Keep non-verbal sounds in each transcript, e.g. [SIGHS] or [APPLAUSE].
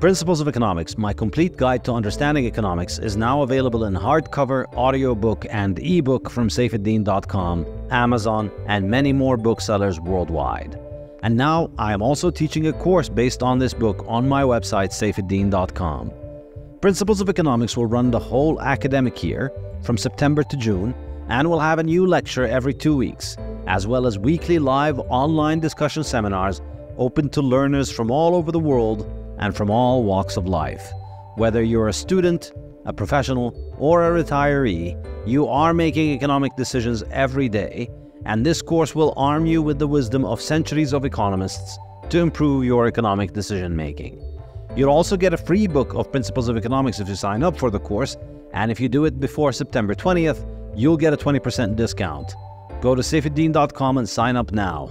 Principles of Economics, my complete guide to understanding economics, is now available in hardcover, audiobook, and ebook from saifedean.com, Amazon, and many more booksellers worldwide. And now I am also teaching a course based on this book on my website, saifedean.com. Principles of Economics will run the whole academic year, from September to June, and will have a new lecture every two weeks, as well as weekly live online discussion seminars open to learners from all over the world and from all walks of life. Whether you're a student, a professional, or a retiree, you are making economic decisions every day, and this course will arm you with the wisdom of centuries of economists to improve your economic decision making. You'll also get a free book of Principles of Economics if you sign up for the course, and if you do it before September 20th, you'll get a 20% discount. Go to saifedean.com and sign up now.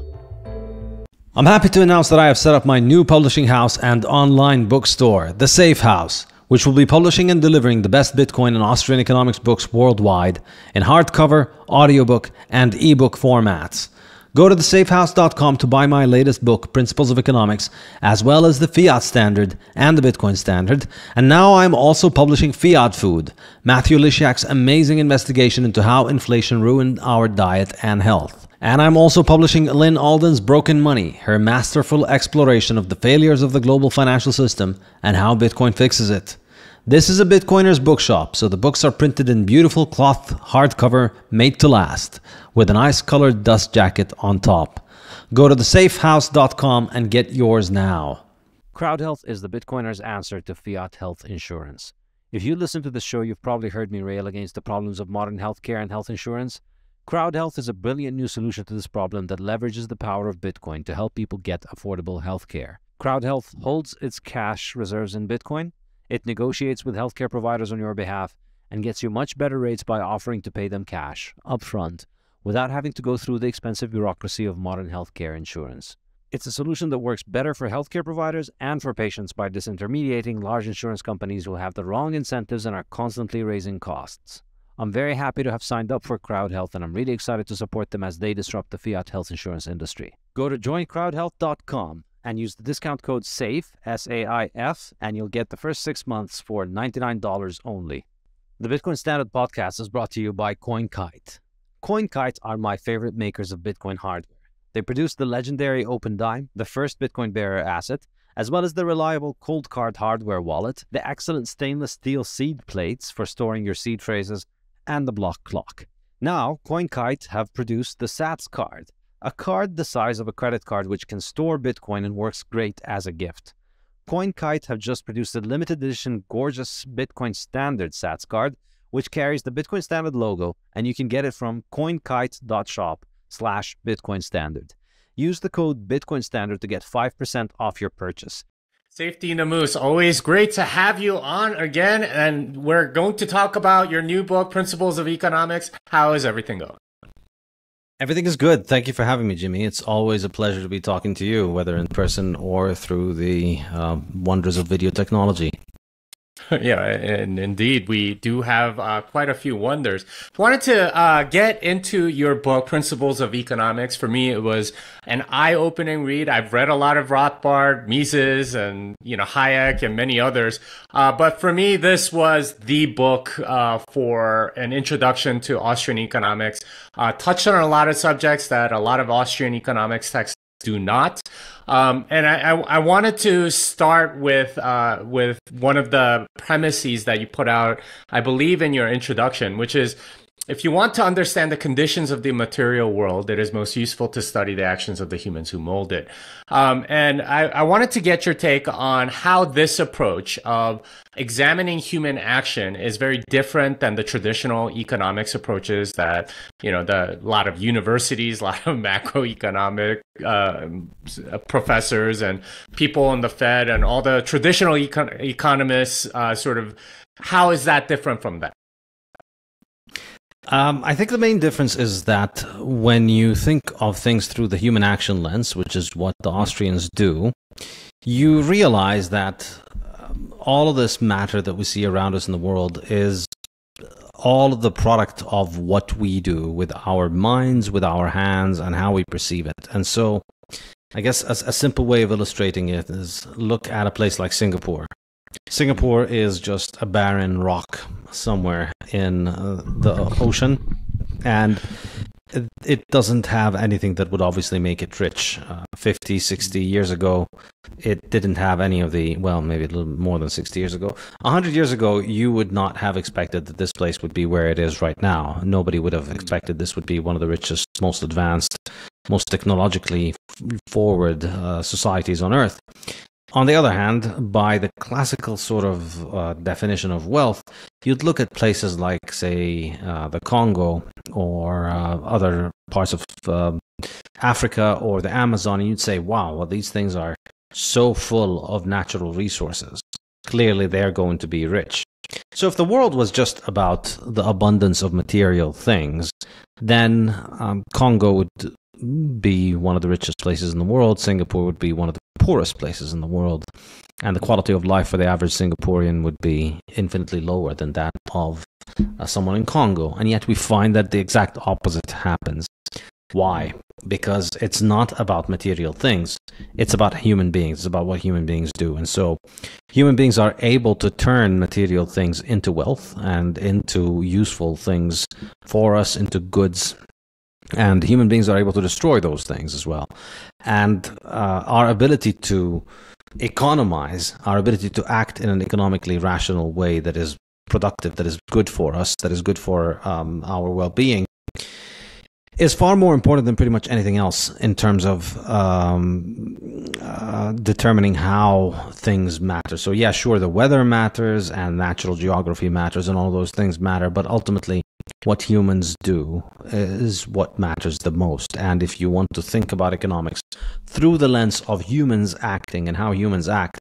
I'm happy to announce that I have set up my new publishing house and online bookstore, The Safe House, which will be publishing and delivering the best Bitcoin and Austrian economics books worldwide in hardcover, audiobook, and ebook formats. Go to thesafehouse.com to buy my latest book, Principles of Economics, as well as the Fiat Standard and the Bitcoin Standard. And now I'm also publishing Fiat Food, Matthew Lysiak's amazing investigation into how inflation ruined our diet and health. And I'm also publishing Lyn Alden's Broken Money, her masterful exploration of the failures of the global financial system and how Bitcoin fixes it. This is a Bitcoiner's bookshop, so the books are printed in beautiful cloth hardcover made to last, with an ice colored dust jacket on top. Go to thesafehouse.com and get yours now. CrowdHealth is the Bitcoiner's answer to fiat health insurance. If you listen to the show, you've probably heard me rail against the problems of modern healthcare and health insurance. Crowd Health is a brilliant new solution to this problem that leverages the power of Bitcoin to help people get affordable healthcare. Crowd Health holds its cash reserves in Bitcoin, it negotiates with healthcare providers on your behalf, and gets you much better rates by offering to pay them cash, upfront, without having to go through the expensive bureaucracy of modern healthcare insurance. It's a solution that works better for healthcare providers and for patients by disintermediating large insurance companies who have the wrong incentives and are constantly raising costs. I'm very happy to have signed up for Crowd Health and I'm really excited to support them as they disrupt the fiat health insurance industry. Go to joincrowdhealth.com and use the discount code SAFE, S A I F, and you'll get the first six months for $99 only. The Bitcoin Standard podcast is brought to you by CoinKite. CoinKite are my favorite makers of Bitcoin hardware. They produce the legendary Open Opendime, the first Bitcoin bearer asset, as well as the reliable Coldcard hardware wallet, the excellent stainless steel seed plates for storing your seed phrases, and the block clock. Now, CoinKite have produced the Sats card, a card the size of a credit card which can store Bitcoin and works great as a gift. CoinKite have just produced a limited edition gorgeous Bitcoin Standard Sats card, which carries the Bitcoin Standard logo, and you can get it from coinkite.shop slash Bitcoin Standard. Use the code Bitcoin Standard to get 5% off your purchase. Saifedean Ammous, always great to have you on again. And we're going to talk about your new book, Principles of Economics. How is everything going? Everything is good. Thank you for having me, Jimmy. It's always a pleasure to be talking to you, whether in person or through the uh, wonders of video technology. [LAUGHS] yeah, and indeed, we do have uh, quite a few wonders. Wanted to uh, get into your book, Principles of Economics. For me, it was an eye-opening read. I've read a lot of Rothbard, Mises, and you know Hayek, and many others. Uh, but for me, this was the book uh, for an introduction to Austrian economics. Uh, touched on a lot of subjects that a lot of Austrian economics texts do not. Um, and I, I, I, wanted to start with uh, with one of the premises that you put out, I believe, in your introduction, which is if you want to understand the conditions of the material world, it is most useful to study the actions of the humans who mold it. Um, and I, I, wanted to get your take on how this approach of examining human action is very different than the traditional economics approaches that, you know, the lot of universities, a [LAUGHS] lot of macroeconomic uh, professors and people in the Fed and all the traditional econ economists uh, sort of, how is that different from that? Um, I think the main difference is that when you think of things through the human action lens, which is what the Austrians do, you realize that um, all of this matter that we see around us in the world is all of the product of what we do with our minds, with our hands, and how we perceive it. And so, I guess a, a simple way of illustrating it is look at a place like Singapore. Singapore is just a barren rock somewhere in uh, the ocean, and it, doesn't have anything that would obviously make it rich. Uh, 50, 60 years ago, it didn't have any of the, well, maybe a little more than 60 years ago. 100 years ago, you would not have expected that this place would be where it is right now. Nobody would have expected this would be one of the richest, most advanced, most technologically forward uh, societies on earth. On the other hand, by the classical sort of uh, definition of wealth, you'd look at places like, say, uh, the Congo or uh, other parts of um, Africa or the Amazon, and you'd say, wow, well, these things are so full of natural resources. Clearly, they're going to be rich. So, if the world was just about the abundance of material things, then um, Congo would be one of the richest places in the world. Singapore would be one of the poorest places in the world. And the quality of life for the average Singaporean would be infinitely lower than that of uh, someone in Congo. And yet we find that the exact opposite happens. Why? Because it's not about material things. It's about human beings. It's about what human beings do. And so human beings are able to turn material things into wealth and into useful things for us, into goods and human beings are able to destroy those things as well. And uh, our ability to economize, our ability to act in an economically rational way that is productive, that is good for us, that is good for um, our well being, is far more important than pretty much anything else in terms of um, uh, determining how things matter. So, yeah, sure, the weather matters and natural geography matters and all those things matter, but ultimately, what humans do is what matters the most. And if you want to think about economics through the lens of humans acting and how humans act,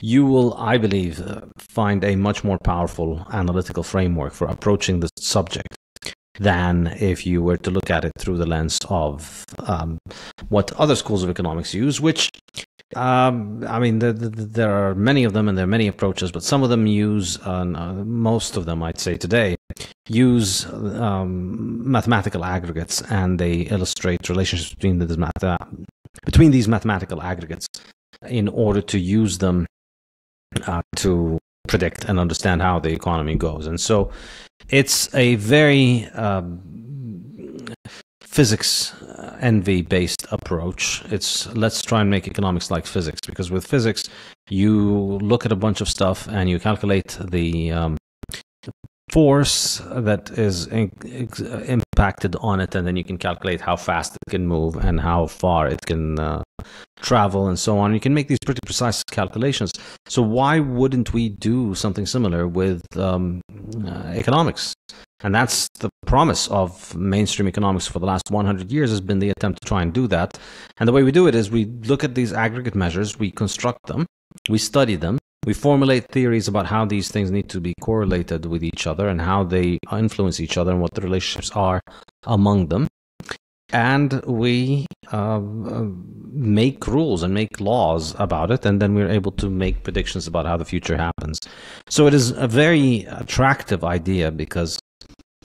you will, I believe, uh, find a much more powerful analytical framework for approaching the subject than if you were to look at it through the lens of um, what other schools of economics use, which um, I mean, the, the, there are many of them and there are many approaches, but some of them use, uh, most of them, I'd say today, use um, mathematical aggregates and they illustrate relationships between, the, math- between these mathematical aggregates in order to use them uh, to predict and understand how the economy goes. And so it's a very um, physics uh, envy based approach. It's let's try and make economics like physics because with physics, you look at a bunch of stuff and you calculate the um, force that is in, impacted on it, and then you can calculate how fast it can move and how far it can uh, travel and so on. You can make these pretty precise calculations. So why wouldn't we do something similar with um, uh, economics? And that's the promise of mainstream economics for the last 100 years has been the attempt to try and do that. And the way we do it is we look at these aggregate measures, we construct them, we study them, we formulate theories about how these things need to be correlated with each other and how they influence each other and what the relationships are among them. And we uh, uh, make rules and make laws about it, and then we're able to make predictions about how the future happens. So it is a very attractive idea because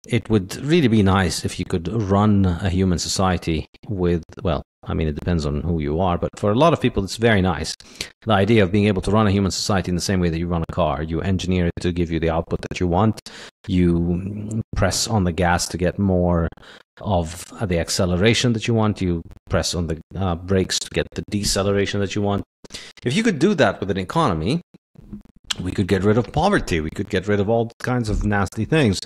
it would really be nice if you could run a human society with, well, I mean, it depends on who you are, but for a lot of people, it's very nice. The idea of being able to run a human society in the same way that you run a car. You engineer it to give you the output that you want. You press on the gas to get more of the acceleration that you want. You press on the uh, brakes to get the deceleration that you want. If you could do that with an economy, we could get rid of poverty. We could get rid of all kinds of nasty things.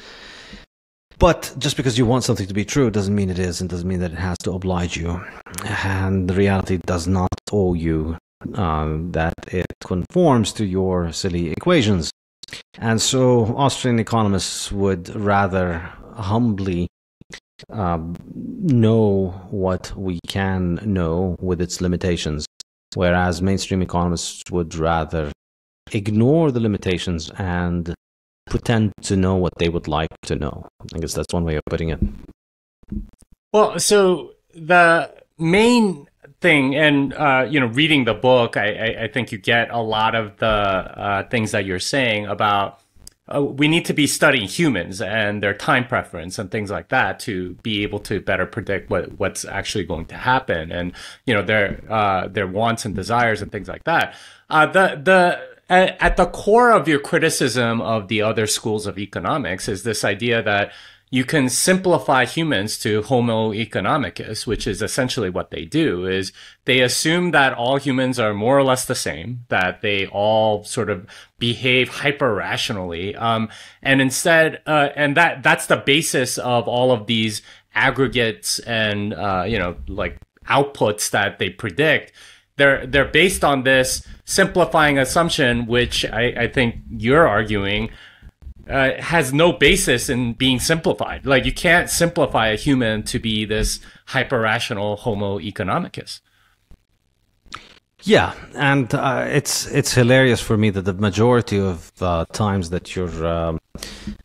But just because you want something to be true doesn't mean it is, and doesn't mean that it has to oblige you. And the reality does not owe you uh, that it conforms to your silly equations. And so Austrian economists would rather humbly um, know what we can know with its limitations, whereas mainstream economists would rather ignore the limitations and pretend to know what they would like to know. I guess that's one way of putting it. Well, so the main thing, and uh, you know, reading the book, I, I, I, think you get a lot of the uh, things that you're saying about. Uh, we need to be studying humans and their time preference and things like that to be able to better predict what what's actually going to happen and you know their uh, their wants and desires and things like that. Uh, the the at, at the core of your criticism of the other schools of economics is this idea that you can simplify humans to homo economicus which is essentially what they do is they assume that all humans are more or less the same that they all sort of behave hyper rationally um, and instead uh, and that that's the basis of all of these aggregates and uh, you know like outputs that they predict they're they're based on this simplifying assumption which i, I think you're arguing uh, has no basis in being simplified. Like you can't simplify a human to be this hyper rational Homo economicus. Yeah, and uh, it's it's hilarious for me that the majority of uh, times that you're um,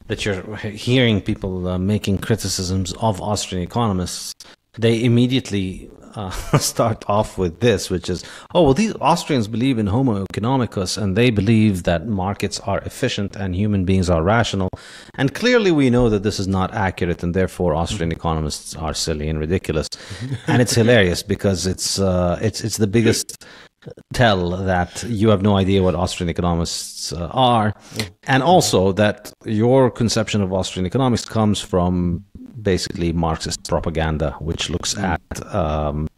that you're hearing people uh, making criticisms of Austrian economists, they immediately uh, [LAUGHS] start off with this, which is, oh, well, these Austrians believe in Homo economicus and they believe that markets are efficient and human beings are rational. And clearly we know that this is not accurate and therefore Austrian economists are silly and ridiculous. and it's [LAUGHS] hilarious because it's, uh, it's, it's the biggest tell that you have no idea what Austrian economists uh, are, and also that your conception of Austrian economics comes from basically Marxist propaganda, which looks at um,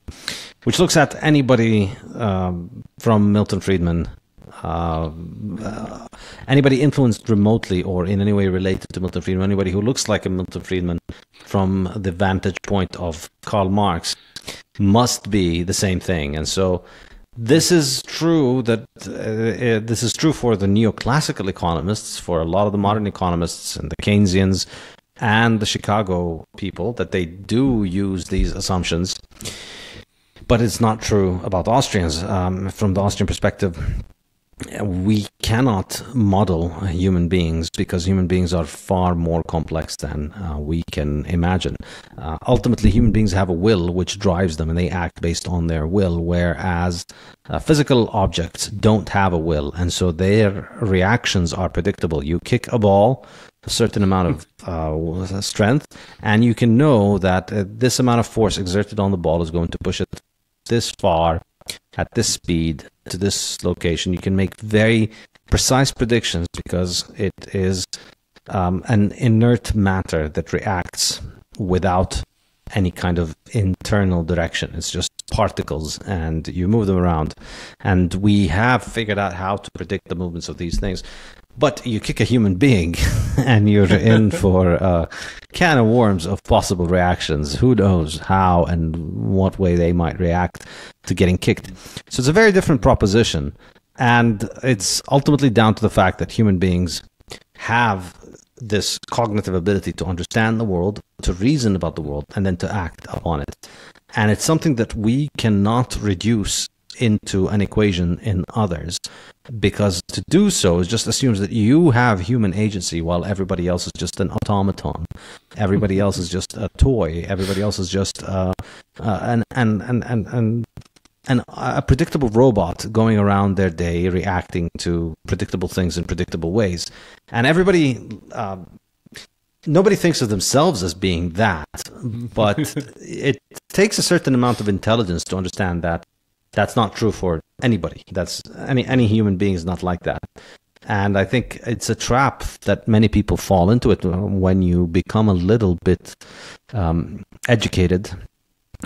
which looks at anybody um, from Milton Friedman. Uh, uh, anybody influenced remotely or in any way related to Milton Friedman, anybody who looks like a Milton Friedman from the vantage point of Karl Marx must be the same thing. And so this is true that uh, uh, this is true for the neoclassical economists, for a lot of the modern economists and the Keynesians and the Chicago people that they do use these assumptions. But it's not true about Austrians. Um, from the Austrian perspective, we cannot model human beings because human beings are far more complex than uh, we can imagine. Uh, ultimately, human beings have a will which drives them and they act based on their will, whereas uh, physical objects don't have a will. And so their reactions are predictable. You kick a ball, a certain amount of uh, strength, and you can know that uh, this amount of force exerted on the ball is going to push it this far at this speed to this location. You can make very precise predictions because it is um, an inert matter that reacts without any kind of internal direction. It's just particles and you move them around. And we have figured out how to predict the movements of these things. But you kick a human being [LAUGHS] and you're in [LAUGHS] for a can of worms of possible reactions. Who knows how and what way they might react to getting kicked. So it's a very different proposition. And it's ultimately down to the fact that human beings have this cognitive ability to understand the world, to reason about the world, and then to act upon it. And it's something that we cannot reduce into an equation in others. Because to do so just assumes that you have human agency while everybody else is just an automaton. Everybody else is just a toy. Everybody else is just uh, uh, an, an, an, an, an, an, a predictable robot going around their day reacting to predictable things in predictable ways. And everybody uh, nobody thinks of themselves as being that but [LAUGHS] it takes a certain amount of intelligence to understand that that's not true for anybody. That's any any human being is not like that. And I think it's a trap that many people fall into it when you become a little bit um, educated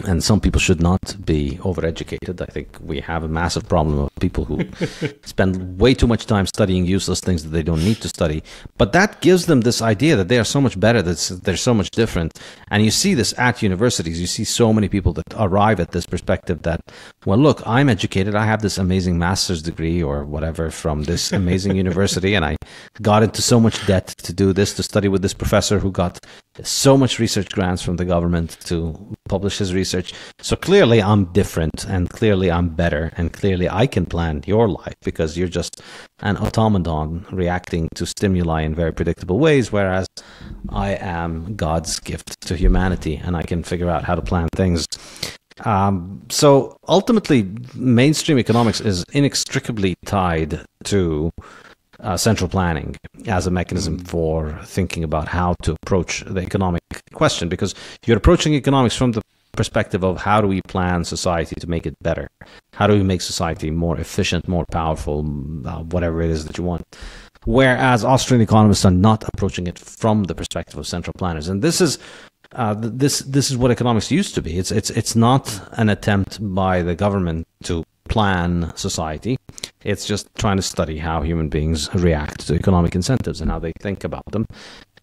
and some people should not be overeducated. I think we have a massive problem of people who [LAUGHS] spend way too much time studying useless things that they don't need to study. But that gives them this idea that they are so much better, that they're so much different. And you see this at universities. You see so many people that arrive at this perspective that, well, look, I'm educated. I have this amazing master's degree or whatever from this amazing [LAUGHS] university, and I got into so much debt to do this, to study with this professor who got so much research grants from the government to publish his research. So clearly I'm different and clearly I'm better and clearly I can plan your life because you're just an automaton reacting to stimuli in very predictable ways, whereas I am God's gift to humanity and I can figure out how to plan things. Um, so ultimately, mainstream economics is inextricably tied to uh, central planning as a mechanism mm. for thinking about how to approach the economic question because you're approaching economics from the perspective of how do we plan society to make it better? How do we make society more efficient, more powerful, uh, whatever it is that you want? Whereas Austrian economists are not approaching it from the perspective of central planners, and this is uh, this this is what economics used to be. It's it's it's not an attempt by the government to plan society. It's just trying to study how human beings react to economic incentives and how they think about them,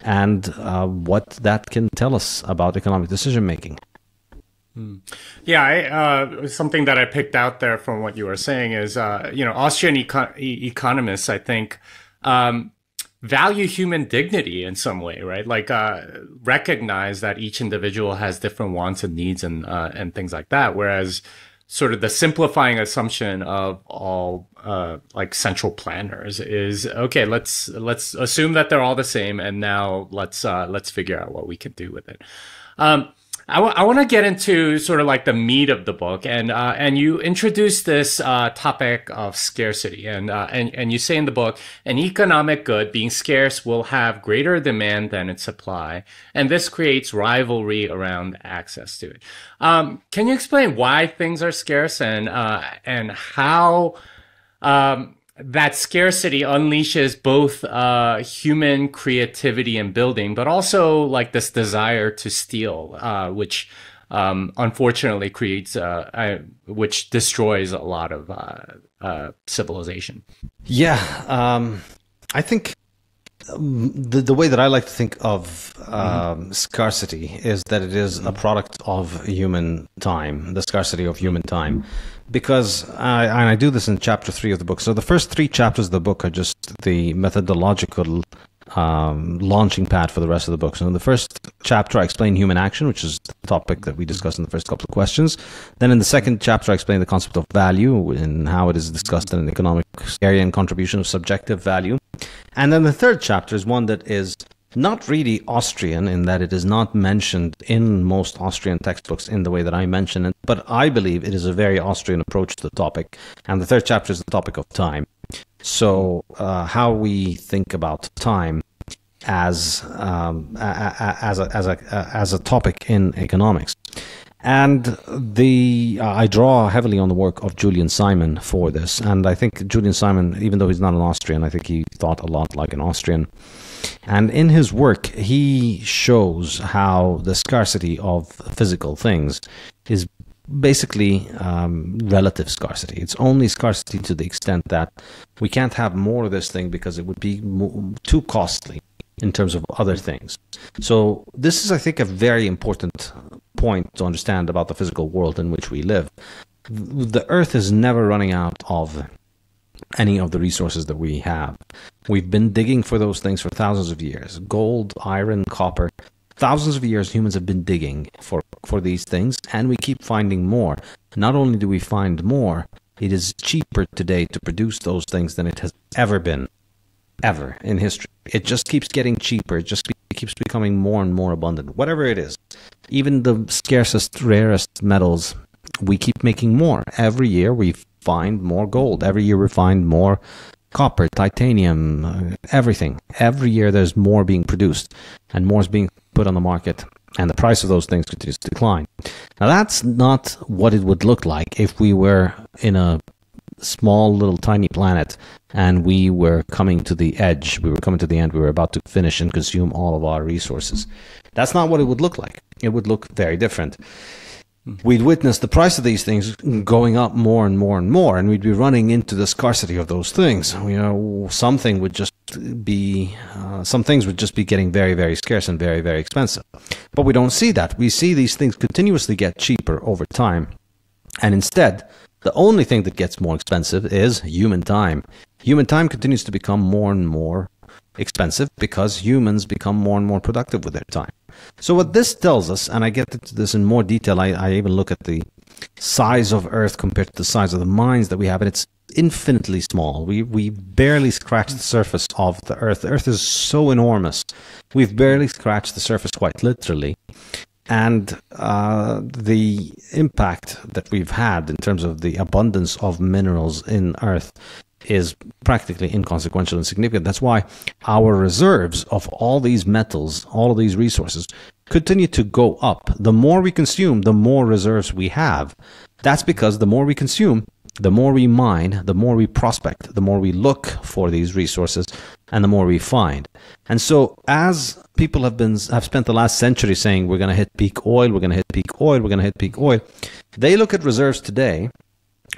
and uh, what that can tell us about economic decision making. Hmm. Yeah, I, uh, something that I picked out there from what you were saying is, uh, you know, Austrian eco- economists, I think, um, value human dignity in some way, right? Like uh, recognize that each individual has different wants and needs and uh, and things like that. Whereas sort of the simplifying assumption of all uh, like central planners is okay. Let's let's assume that they're all the same, and now let's uh, let's figure out what we can do with it. Um, I, w- I want to get into sort of like the meat of the book, and uh, and you introduce this uh, topic of scarcity, and uh, and and you say in the book, an economic good being scarce will have greater demand than its supply, and this creates rivalry around access to it. Um, can you explain why things are scarce and uh, and how? Um, that scarcity unleashes both uh, human creativity and building, but also like this desire to steal, uh, which um, unfortunately creates, uh, I, which destroys a lot of uh, uh, civilization. Yeah, um, I think um, the the way that I like to think of um, mm-hmm. scarcity is that it is a product of human time, the scarcity of human time because I, and I do this in chapter three of the book. So the first three chapters of the book are just the methodological um, launching pad for the rest of the book. So in the first chapter, I explain human action, which is the topic that we discussed in the first couple of questions. Then in the second chapter, I explain the concept of value and how it is discussed in an economic area and contribution of subjective value. And then the third chapter is one that is not really Austrian in that it is not mentioned in most Austrian textbooks in the way that I mention it, but I believe it is a very Austrian approach to the topic. And the third chapter is the topic of time. So, uh, how we think about time as um, as a, as a as a topic in economics. And the uh, I draw heavily on the work of Julian Simon for this, and I think Julian Simon, even though he's not an Austrian, I think he thought a lot like an Austrian. And in his work, he shows how the scarcity of physical things is basically um, relative scarcity. It's only scarcity to the extent that we can't have more of this thing because it would be too costly in terms of other things. So, this is, I think, a very important point to understand about the physical world in which we live. The earth is never running out of any of the resources that we have. We've been digging for those things for thousands of years gold, iron, copper. Thousands of years, humans have been digging for, for these things, and we keep finding more. Not only do we find more, it is cheaper today to produce those things than it has ever been, ever in history. It just keeps getting cheaper. It just keeps becoming more and more abundant. Whatever it is, even the scarcest, rarest metals, we keep making more. Every year, we find more gold. Every year we find more copper, titanium, uh, everything. Every year there's more being produced and more is being put on the market and the price of those things continues to decline. Now that's not what it would look like if we were in a small little tiny planet and we were coming to the edge, we were coming to the end, we were about to finish and consume all of our resources. That's not what it would look like. It would look very different we'd witness the price of these things going up more and more and more, and we'd be running into the scarcity of those things. You know, something would just be, uh, some things would just be getting very, very scarce and very, very expensive. But we don't see that. We see these things continuously get cheaper over time. And instead, the only thing that gets more expensive is human time. Human time continues to become more and more expensive because humans become more and more productive with their time. So what this tells us, and I get into this in more detail, I, I even look at the size of Earth compared to the size of the mines that we have, and it's infinitely small. We we barely scratch the surface of the Earth. The Earth is so enormous. We've barely scratched the surface, quite literally. And uh, the impact that we've had in terms of the abundance of minerals in Earth is practically inconsequential and significant. That's why our reserves of all these metals, all of these resources, continue to go up. The more we consume, the more reserves we have. That's because the more we consume, the more we mine, the more we prospect, the more we look for these resources, and the more we find. And so, as people have been have spent the last century saying we're going to hit peak oil, we're going to hit peak oil, we're going to hit peak oil, they look at reserves today,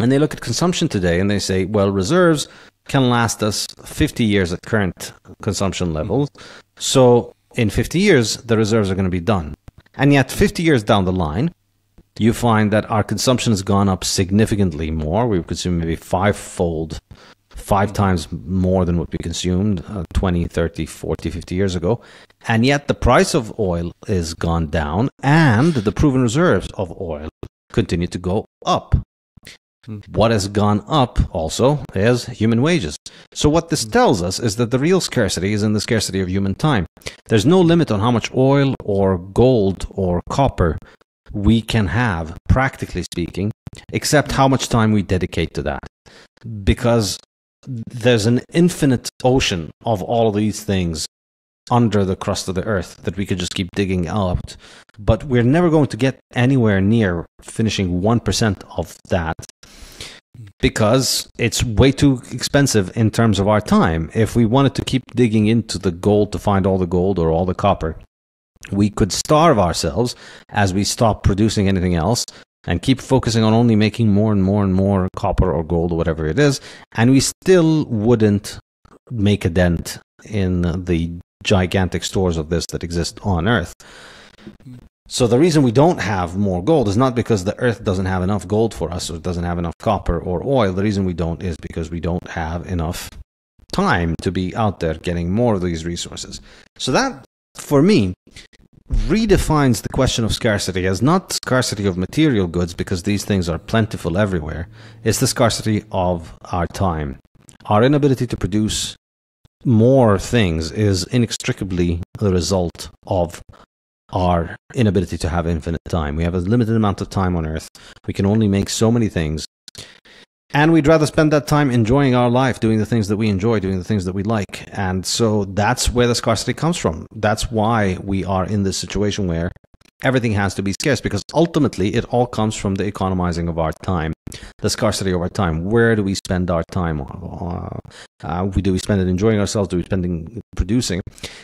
and they look at consumption today, and they say, well, reserves can last us 50 years at current consumption levels. So, in 50 years, the reserves are going to be done. And yet, 50 years down the line, you find that our consumption has gone up significantly more. We consume maybe fivefold, five times more than what we consumed uh, 20, 30, 40, 50 years ago. And yet the price of oil is gone down and the proven reserves of oil continue to go up. What has gone up also is human wages. So, what this tells us is that the real scarcity is in the scarcity of human time. There's no limit on how much oil or gold or copper we can have, practically speaking, except how much time we dedicate to that. Because there's an infinite ocean of all of these things under the crust of the earth that we could just keep digging out. But we're never going to get anywhere near finishing 1% of that because it's way too expensive in terms of our time. If we wanted to keep digging into the gold to find all the gold or all the copper, we could starve ourselves as we stop producing anything else and keep focusing on only making more and more and more copper or gold or whatever it is, and we still wouldn't make a dent in the gigantic stores of this that exist on Earth. So the reason we don't have more gold is not because the earth doesn't have enough gold for us or doesn't have enough copper or oil. The reason we don't is because we don't have enough time to be out there getting more of these resources. So that for me, redefines the question of scarcity as not scarcity of material goods because these things are plentiful everywhere. It's the scarcity of our time. Our inability to produce more things is inextricably the result of our inability to have infinite time. We have a limited amount of time on earth. We can only make so many things. And we'd rather spend that time enjoying our life, doing the things that we enjoy, doing the things that we like. And so that's where the scarcity comes from. That's why we are in this situation where everything has to be scarce because ultimately it all comes from the economizing of our time, the scarcity of our time. Where do we spend our time? Uh, uh, do we spend it enjoying ourselves? Do we spend it producing?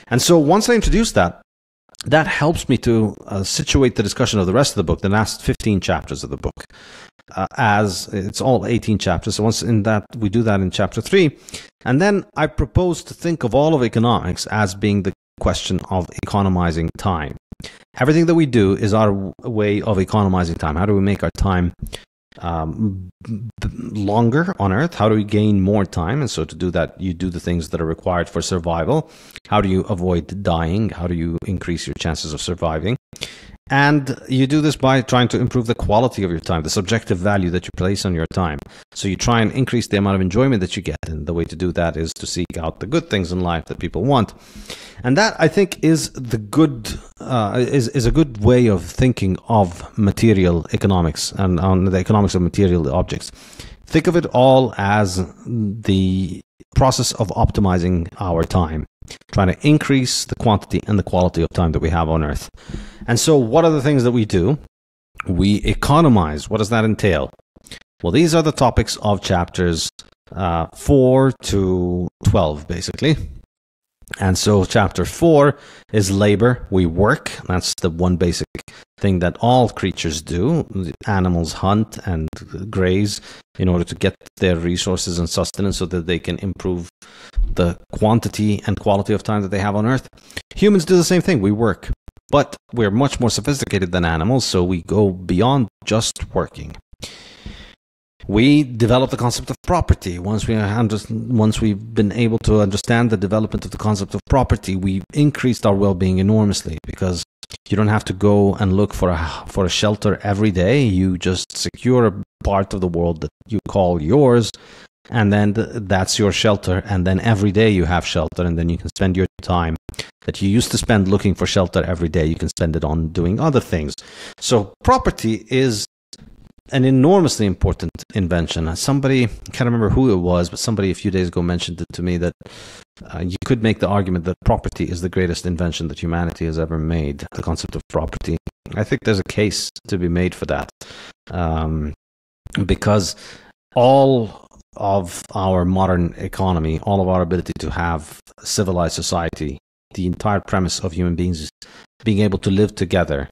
And so once I introduce that, that helps me to uh, situate the discussion of the rest of the book, the last 15 chapters of the book uh, as it's all 18 chapters. So once in that, we do that in chapter three. And then I propose to think of all of economics as being the question of economizing time. Everything that we do is our way of economizing time. How do we make our time um, longer on Earth? How do we gain more time? And so to do that, you do the things that are required for survival. How do you avoid dying? How do you increase your chances of surviving? And you do this by trying to improve the quality of your time, the subjective value that you place on your time. So you try and increase the amount of enjoyment that you get. And the way to do that is to seek out the good things in life that people want. And that, I think, is the good, uh, is, is a good way of thinking of material economics and on the economics of material objects. Think of it all as the process of optimizing our time trying to increase the quantity and the quality of time that we have on Earth. And so, what are the things that we do? We economize. What does that entail? Well, these are the topics of chapters uh, 4 to 12, basically. And so, chapter 4 is labor. We work. That's the one basic thing that all creatures do. Animals hunt and graze in order to get their resources and sustenance so that they can improve the quantity and quality of time that they have on Earth. Humans do the same thing. We work. But we're much more sophisticated than animals, so we go beyond just working. We develop the concept of property. Once we once we've been able to understand the development of the concept of property, we've increased our well-being enormously because you don't have to go and look for a for a shelter every day. You just secure a part of the world that you call yours, and then th- that's your shelter. And then every day you have shelter, and then you can spend your time that you used to spend looking for shelter every day. You can spend it on doing other things. So property is an enormously important invention. Somebody, I can't remember who it was, but somebody a few days ago mentioned it to me that uh, you could make the argument that property is the greatest invention that humanity has ever made. The concept of property. I think there's a case to be made for that, um, because all of our modern economy, all of our ability to have civilized society, the entire premise of human beings being able to live together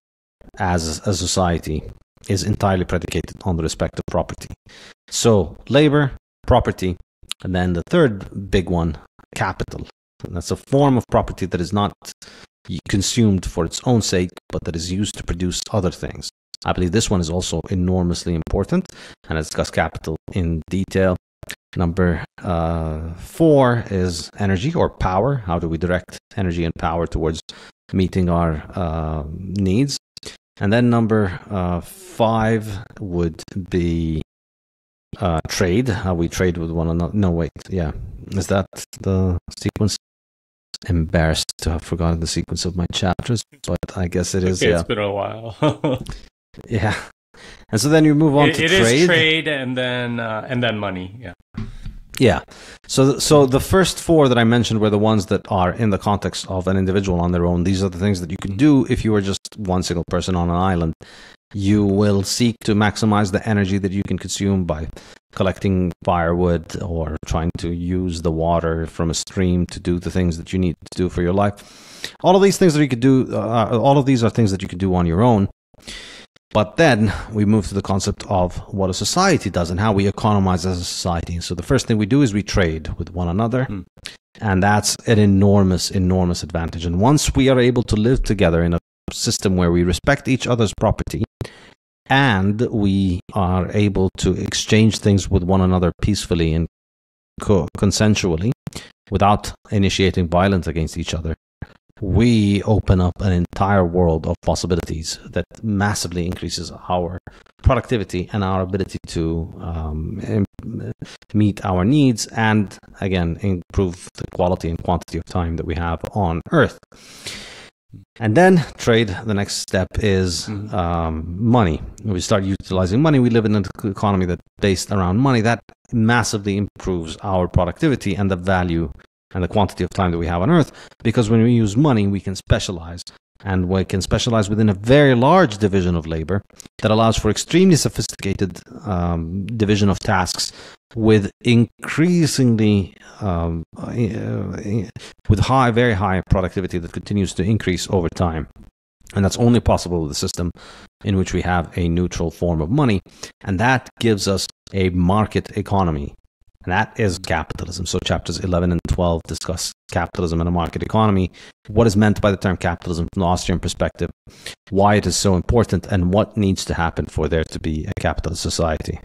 as a society is entirely predicated on the respect of property. So, labor, property, and then the third big one, capital. And that's a form of property that is not consumed for its own sake, but that is used to produce other things. I believe this one is also enormously important, and I discuss capital in detail. Number uh, four is energy or power. How do we direct energy and power towards meeting our uh, needs? And then number uh, five would be uh, trade. How we trade with one another. No, wait. Yeah. Is that the sequence? Embarrassed to have forgotten the sequence of my chapters, but I guess it is. Okay, yeah. It's been a while. [LAUGHS] yeah. And so then you move on it, to it trade. It is trade and then uh, and then money. Yeah. Yeah. So, so the first four that I mentioned were the ones that are in the context of an individual on their own. These are the things that you can do if you are just one single person on an island. You will seek to maximize the energy that you can consume by collecting firewood or trying to use the water from a stream to do the things that you need to do for your life. All of these things that you could do, uh, all of these are things that you can do on your own. But then we move to the concept of what a society does and how we economize as a society. So the first thing we do is we trade with one another. Mm. And that's an enormous, enormous advantage. And once we are able to live together in a system where we respect each other's property and we are able to exchange things with one another peacefully and co- consensually without initiating violence against each other, we open up an entire world of possibilities that massively increases our productivity and our ability to um, meet our needs and again improve the quality and quantity of time that we have on earth. And then trade the next step is mm-hmm. um, money. We start utilizing money. We live in an economy that's based around money that massively improves our productivity and the value and the quantity of time that we have on Earth. Because when we use money, we can specialize. And we can specialize within a very large division of labor that allows for extremely sophisticated um, division of tasks with increasingly um, uh, with high, very high productivity that continues to increase over time. And that's only possible with a system in which we have a neutral form of money. And that gives us a market economy and that is capitalism. So, chapters 11 and 12 discuss capitalism and a market economy, what is meant by the term capitalism from the Austrian perspective, why it is so important, and what needs to happen for there to be a capitalist society.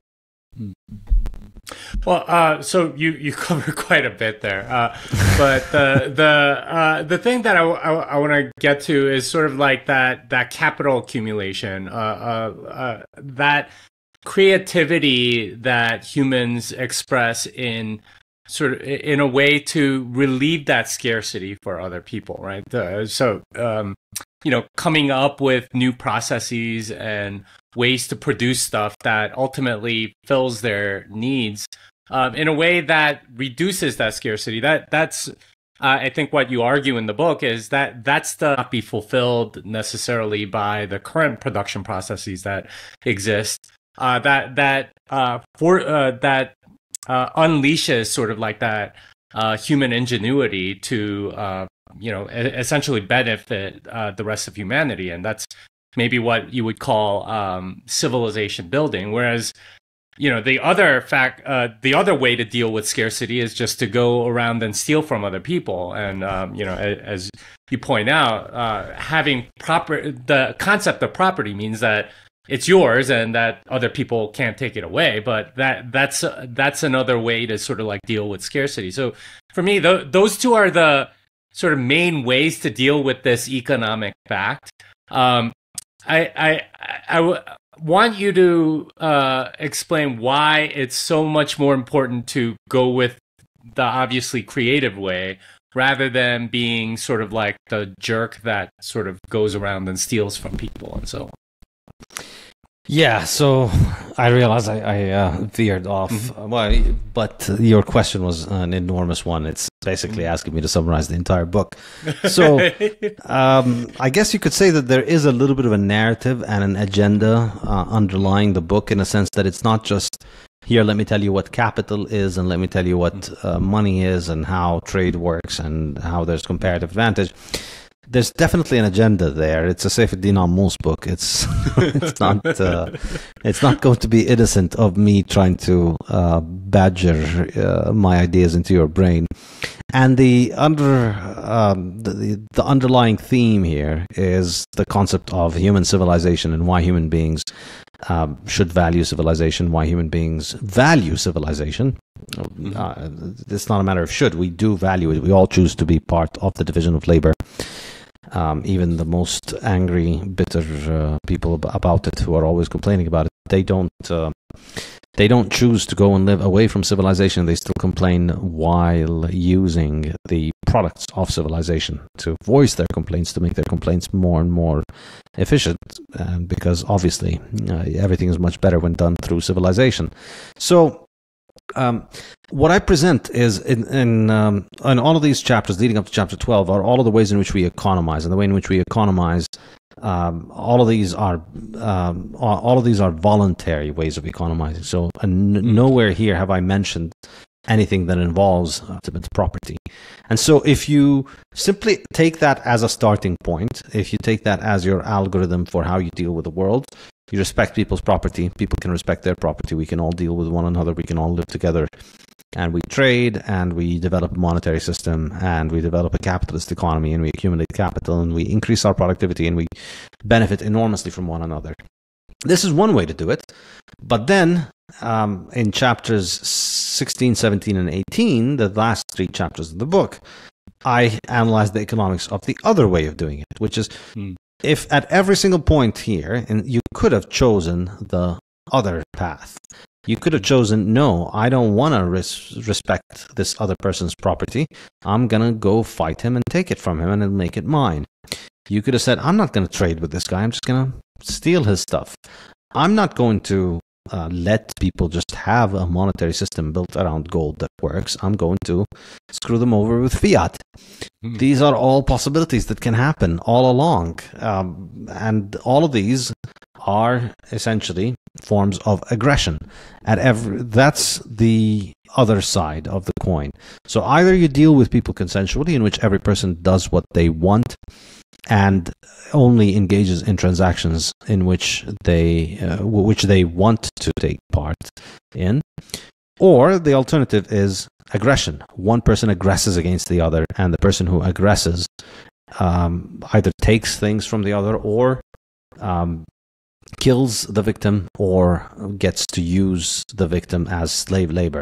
Well, uh, so you, you [LAUGHS] cover quite a bit there, uh, but the the uh, the thing that I, I, I want to get to is sort of like that that capital accumulation, uh, uh, uh, that creativity that humans express in sort of in a way to relieve that scarcity for other people right? So um, you know coming up with new processes and ways to produce stuff that ultimately fills their needs um, in a way that reduces that scarcity. That that's uh, I think what you argue in the book is that that's the not be fulfilled necessarily by the current production processes that exist, uh, that that uh, for uh, that uh, unleashes sort of like that uh, human ingenuity to uh, you know essentially benefit the rest of humanity, and that's maybe what you would call um, civilization building. Whereas you know the other fact uh, the other way to deal with scarcity is just to go around and steal from other people and um, you know as you point out uh, having proper the concept of property means that it's yours and that other people can't take it away but that that's uh, that's another way to sort of like deal with scarcity so for me th- those two are the sort of main ways to deal with this economic fact um, I, I, I w- want you to uh, explain why it's so much more important to go with the obviously creative way rather than being sort of like the jerk that sort of goes around and steals from people and so on. Yeah, so I realize I, I uh, veered off. Mm-hmm. Well, but your question was an enormous one. It's basically mm-hmm. asking me to summarize the entire book. [LAUGHS] So um, I guess you could say that there is a little bit of a narrative and an agenda uh, underlying the book in a sense that it's not just here, let me tell you what capital is and let me tell you what uh, money is and how trade works and how there's comparative advantage there's definitely an agenda there. It's a Saifedean Ammous book. It's [LAUGHS] it's not uh, it's not going to be innocent of me trying to uh, badger uh, my ideas into your brain. And the under um, the, the underlying theme here is the concept of human civilization and why human beings um, should value civilization, why human beings value civilization. Uh, it's not a matter of should. We do value it. We all choose to be part of the division of labor um, even the most angry, bitter uh, people about it, who are always complaining about it, they don't uh, they don't choose to go and live away from civilization. They still complain while using the products of civilization to voice their complaints, to make their complaints more and more efficient. And because obviously uh, everything is much better when done through civilization. So um, what I present is in in, um, in all of these chapters leading up to chapter twelve are all of the ways in which we economize and the way in which we economize. Um, all of these are um, all of these are voluntary ways of economizing. So, n- mm. nowhere here have I mentioned anything that involves ultimate property. And so, if you simply take that as a starting point, if you take that as your algorithm for how you deal with the world, you respect people's property. People can respect their property. We can all deal with one another. We can all live together. And we trade and we develop a monetary system and we develop a capitalist economy and we accumulate capital and we increase our productivity and we benefit enormously from one another. This is one way to do it. But then um, in chapters 16 17 and 18 the last three chapters of the book I analyze the economics of the other way of doing it, which is mm if at every single point here, and you could have chosen the other path, you could have chosen, no, I don't want to res- respect this other person's property. I'm going to go fight him and take it from him and make it mine. You could have said, I'm not going to trade with this guy. I'm just going to steal his stuff. I'm not going to uh, let people just have a monetary system built around gold that works. I'm going to screw them over with fiat. Mm. These are all possibilities that can happen all along. Um, and all of these are essentially forms of aggression. At every, that's the other side of the coin. So either you deal with people consensually, in which every person does what they want and only engages in transactions in which they uh, which they want to take part in. Or the alternative is aggression. One person aggresses against the other and the person who aggresses um, either takes things from the other or um, kills the victim or gets to use the victim as slave labor.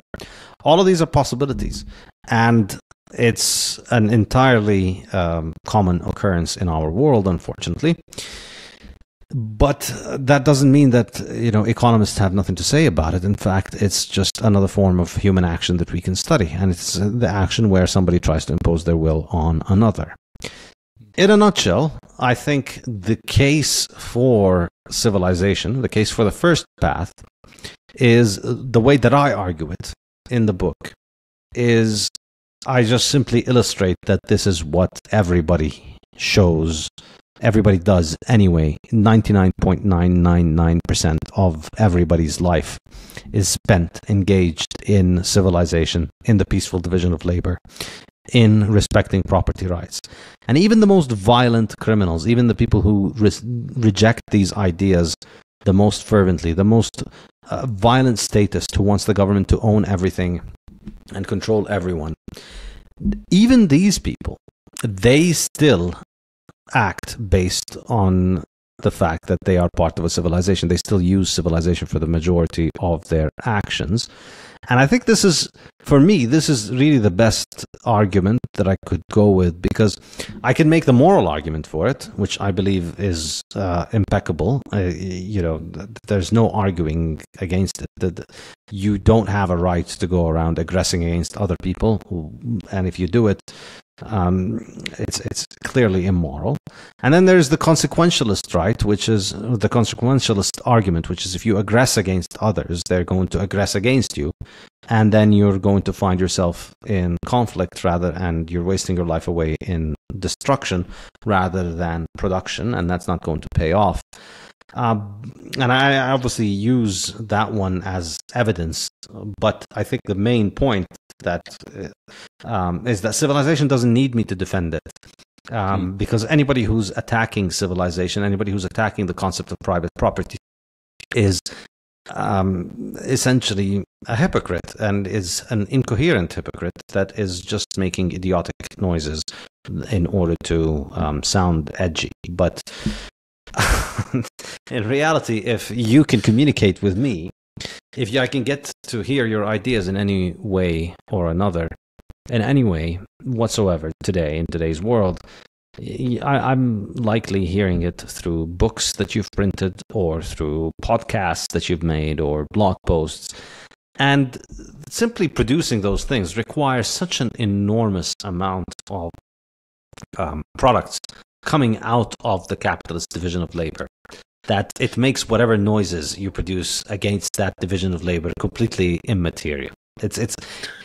All of these are possibilities. And it's an entirely um, common occurrence in our world, unfortunately. But uh, that doesn't mean that you know economists have nothing to say about it. In fact, it's just another form of human action that we can study, and it's uh, the action where somebody tries to impose their will on another. In a nutshell, I think the case for civilization, the case for the first path, is uh, the way that I argue it in the book is I just simply illustrate that this is what everybody shows, everybody does anyway. 99.999% of everybody's life is spent engaged in civilization, in the peaceful division of labor, in respecting property rights. And even the most violent criminals, even the people who re- reject these ideas the most fervently, the most uh, violent statist who wants the government to own everything and control everyone. Even these people, they still act based on the fact that they are part of a civilization. They still use civilization for the majority of their actions. And I think this is, for me, this is really the best argument that I could go with because I can make the moral argument for it, which I believe is uh, impeccable. Uh, you know, there's no arguing against it. That you don't have a right to go around aggressing against other people, and if you do it, um, it's it's clearly immoral. And then there's the consequentialist right, which is the consequentialist argument, which is if you aggress against others, they're going to aggress against you, and then you're going to find yourself in conflict rather, and you're wasting your life away in destruction rather than production, and that's not going to pay off. Um, and I obviously use that one as evidence, but I think the main point that uh, um, is that civilization doesn't need me to defend it. Um, mm. Because anybody who's attacking civilization, anybody who's attacking the concept of private property, is um, essentially a hypocrite and is an incoherent hypocrite that is just making idiotic noises in order to um, sound edgy. But [LAUGHS] in reality, if you can communicate with me, if I can get to hear your ideas in any way or another, in any way whatsoever today in today's world, I, am likely hearing it through books that you've printed or through podcasts that you've made or blog posts. And simply producing those things requires such an enormous amount of um, products coming out of the capitalist division of labor that it makes whatever noises you produce against that division of labor completely immaterial. It's it's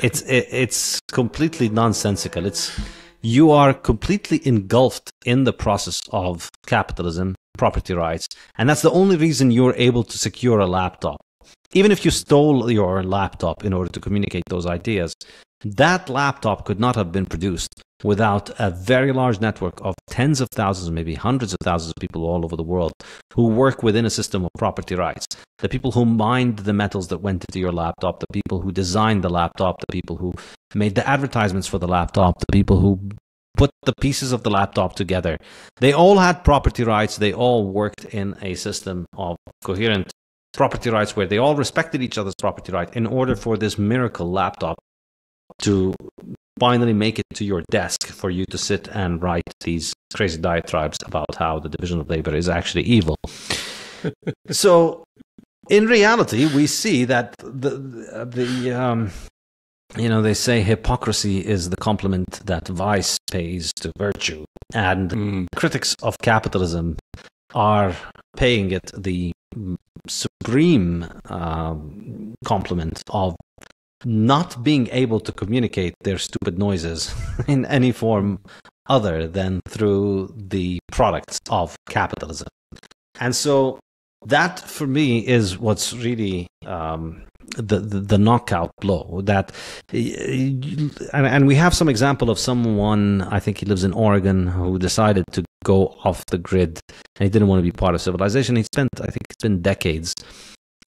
it's it's completely nonsensical. It's you are completely engulfed in the process of capitalism, property rights, and that's the only reason you're able to secure a laptop. Even if you stole your laptop in order to communicate those ideas, that laptop could not have been produced without a very large network of tens of thousands, maybe hundreds of thousands of people all over the world who work within a system of property rights. The people who mined the metals that went into your laptop, the people who designed the laptop, the people who made the advertisements for the laptop, the people who put the pieces of the laptop together. They all had property rights. They all worked in a system of coherent property rights where they all respected each other's property right in order for this miracle laptop to finally make it to your desk for you to sit and write these crazy diatribes about how the division of labor is actually evil. [LAUGHS] so, in reality, we see that the the um, you know they say hypocrisy is the compliment that vice pays to virtue, and mm. critics of capitalism are paying it the supreme um, compliment of not being able to communicate their stupid noises [LAUGHS] in any form other than through the products of capitalism. And so that for me is what's really um, the, the, the knockout blow that and, and we have some example of someone i think he lives in oregon who decided to go off the grid and he didn't want to be part of civilization he spent i think it's been decades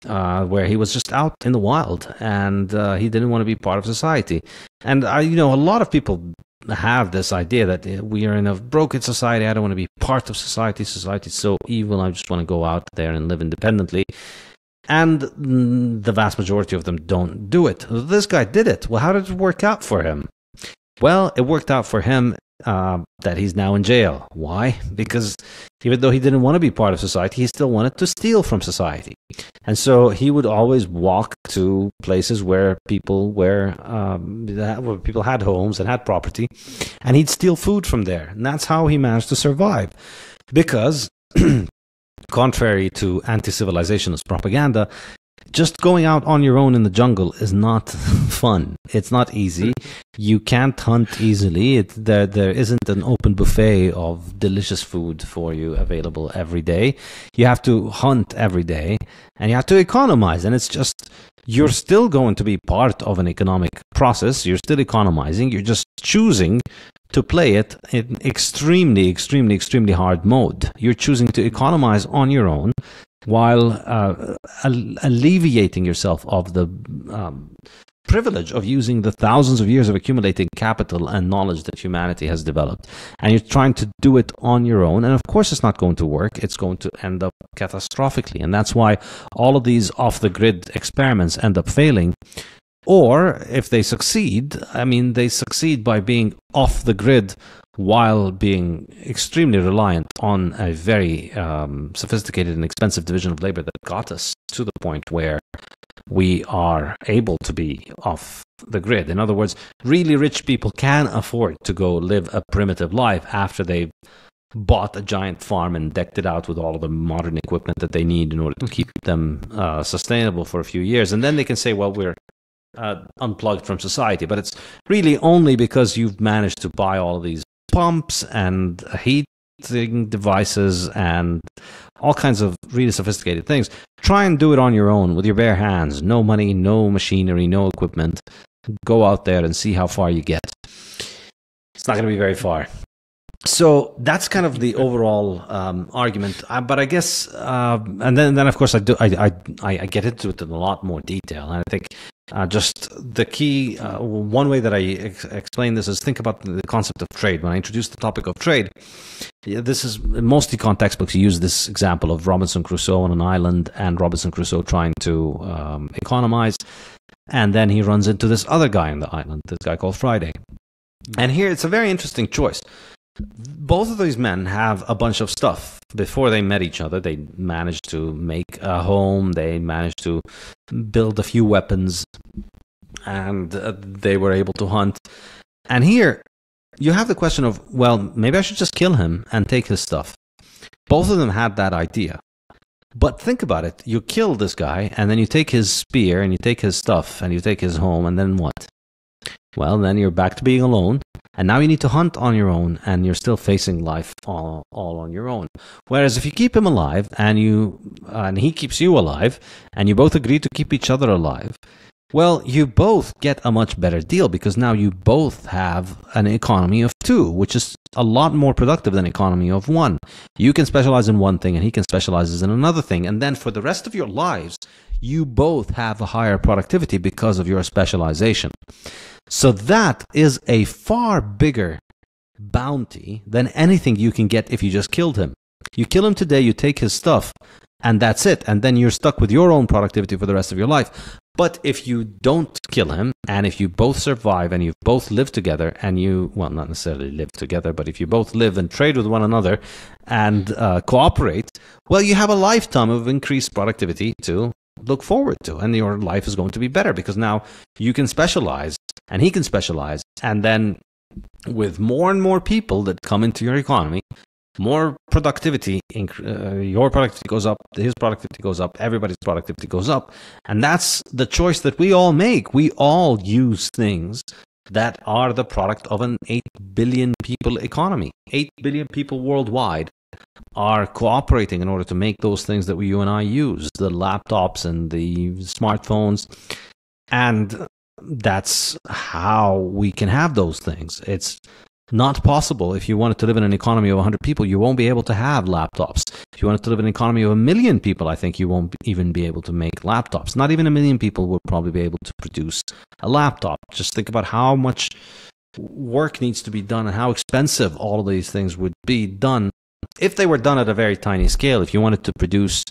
uh, where he was just out in the wild and uh, he didn't want to be part of society. And I, you know, a lot of people have this idea that uh, we are in a broken society. I don't want to be part of society. Society is so evil. I just want to go out there and live independently. And the vast majority of them don't do it. This guy did it. Well, how did it work out for him? Well, it worked out for him uh, that he's now in jail. Why? Because even though he didn't want to be part of society, he still wanted to steal from society. And so he would always walk to places where people where, um, where people had homes and had property, and he'd steal food from there. And that's how he managed to survive. Because [CLEARS THROAT] contrary to anti-civilizationist propaganda, just going out on your own in the jungle is not [LAUGHS] fun. It's not easy. You can't hunt easily. It, there, there isn't an open buffet of delicious food for you available every day. You have to hunt every day and you have to economize. And it's just, you're still going to be part of an economic process. You're still economizing. You're just choosing to play it in extremely, extremely, extremely hard mode. You're choosing to economize on your own while uh, alleviating yourself of the um, privilege of using the thousands of years of accumulating capital and knowledge that humanity has developed. And you're trying to do it on your own. And of course, it's not going to work. It's going to end up catastrophically. And that's why all of these off the grid experiments end up failing Or if they succeed, I mean, they succeed by being off the grid while being extremely reliant on a very um, sophisticated and expensive division of labor that got us to the point where we are able to be off the grid. In other words, really rich people can afford to go live a primitive life after they've bought a giant farm and decked it out with all of the modern equipment that they need in order to keep them uh, sustainable for a few years. And then they can say, well, we're uh, unplugged from society. But it's really only because you've managed to buy all these pumps and heating devices and all kinds of really sophisticated things. Try and do it on your own with your bare hands. No money, no machinery, no equipment. Go out there and see how far you get. It's not going to be very far. So that's kind of the overall um, argument, uh, but I guess, uh, and then, then of course, I do, I, I, I get into it in a lot more detail, and I think uh, just the key, uh, one way that I ex- explain this is think about the concept of trade. When I introduce the topic of trade, this is most econ textbooks use this example of Robinson Crusoe on an island and Robinson Crusoe trying to um, economize. And then he runs into this other guy on the island, this guy called Friday. And here it's a very interesting choice both of these men have a bunch of stuff. Before they met each other, they managed to make a home, they managed to build a few weapons, and uh, they were able to hunt. And here, you have the question of, well, maybe I should just kill him and take his stuff. Both of them had that idea. But think about it. You kill this guy, and then you take his spear, and you take his stuff, and you take his home, and then what? Well, then you're back to being alone, and now you need to hunt on your own, and you're still facing life all, all on your own. Whereas if you keep him alive, and you and he keeps you alive, and you both agree to keep each other alive, well, you both get a much better deal because now you both have an economy of two, which is a lot more productive than economy of one. You can specialize in one thing and he can specialize in another thing. And then for the rest of your lives, you both have a higher productivity because of your specialization. So that is a far bigger bounty than anything you can get if you just killed him. You kill him today, you take his stuff, and that's it. And then you're stuck with your own productivity for the rest of your life. But if you don't kill him, and if you both survive and you both live together, and you, well, not necessarily live together, but if you both live and trade with one another and uh, cooperate, well, you have a lifetime of increased productivity to look forward to. And your life is going to be better because now you can specialize and he can specialize. And then with more and more people that come into your economy, more productivity, uh, your productivity goes up, his productivity goes up, everybody's productivity goes up. And that's the choice that we all make. We all use things that are the product of an 8 billion people economy. 8 billion people worldwide are cooperating in order to make those things that we, you and I use the laptops and the smartphones. And that's how we can have those things. It's not possible if you wanted to live in an economy of 100 people, you won't be able to have laptops. If you wanted to live in an economy of a million people, I think you won't even be able to make laptops. Not even a million people would probably be able to produce a laptop. Just think about how much work needs to be done and how expensive all of these things would be done if they were done at a very tiny scale. If you wanted to produce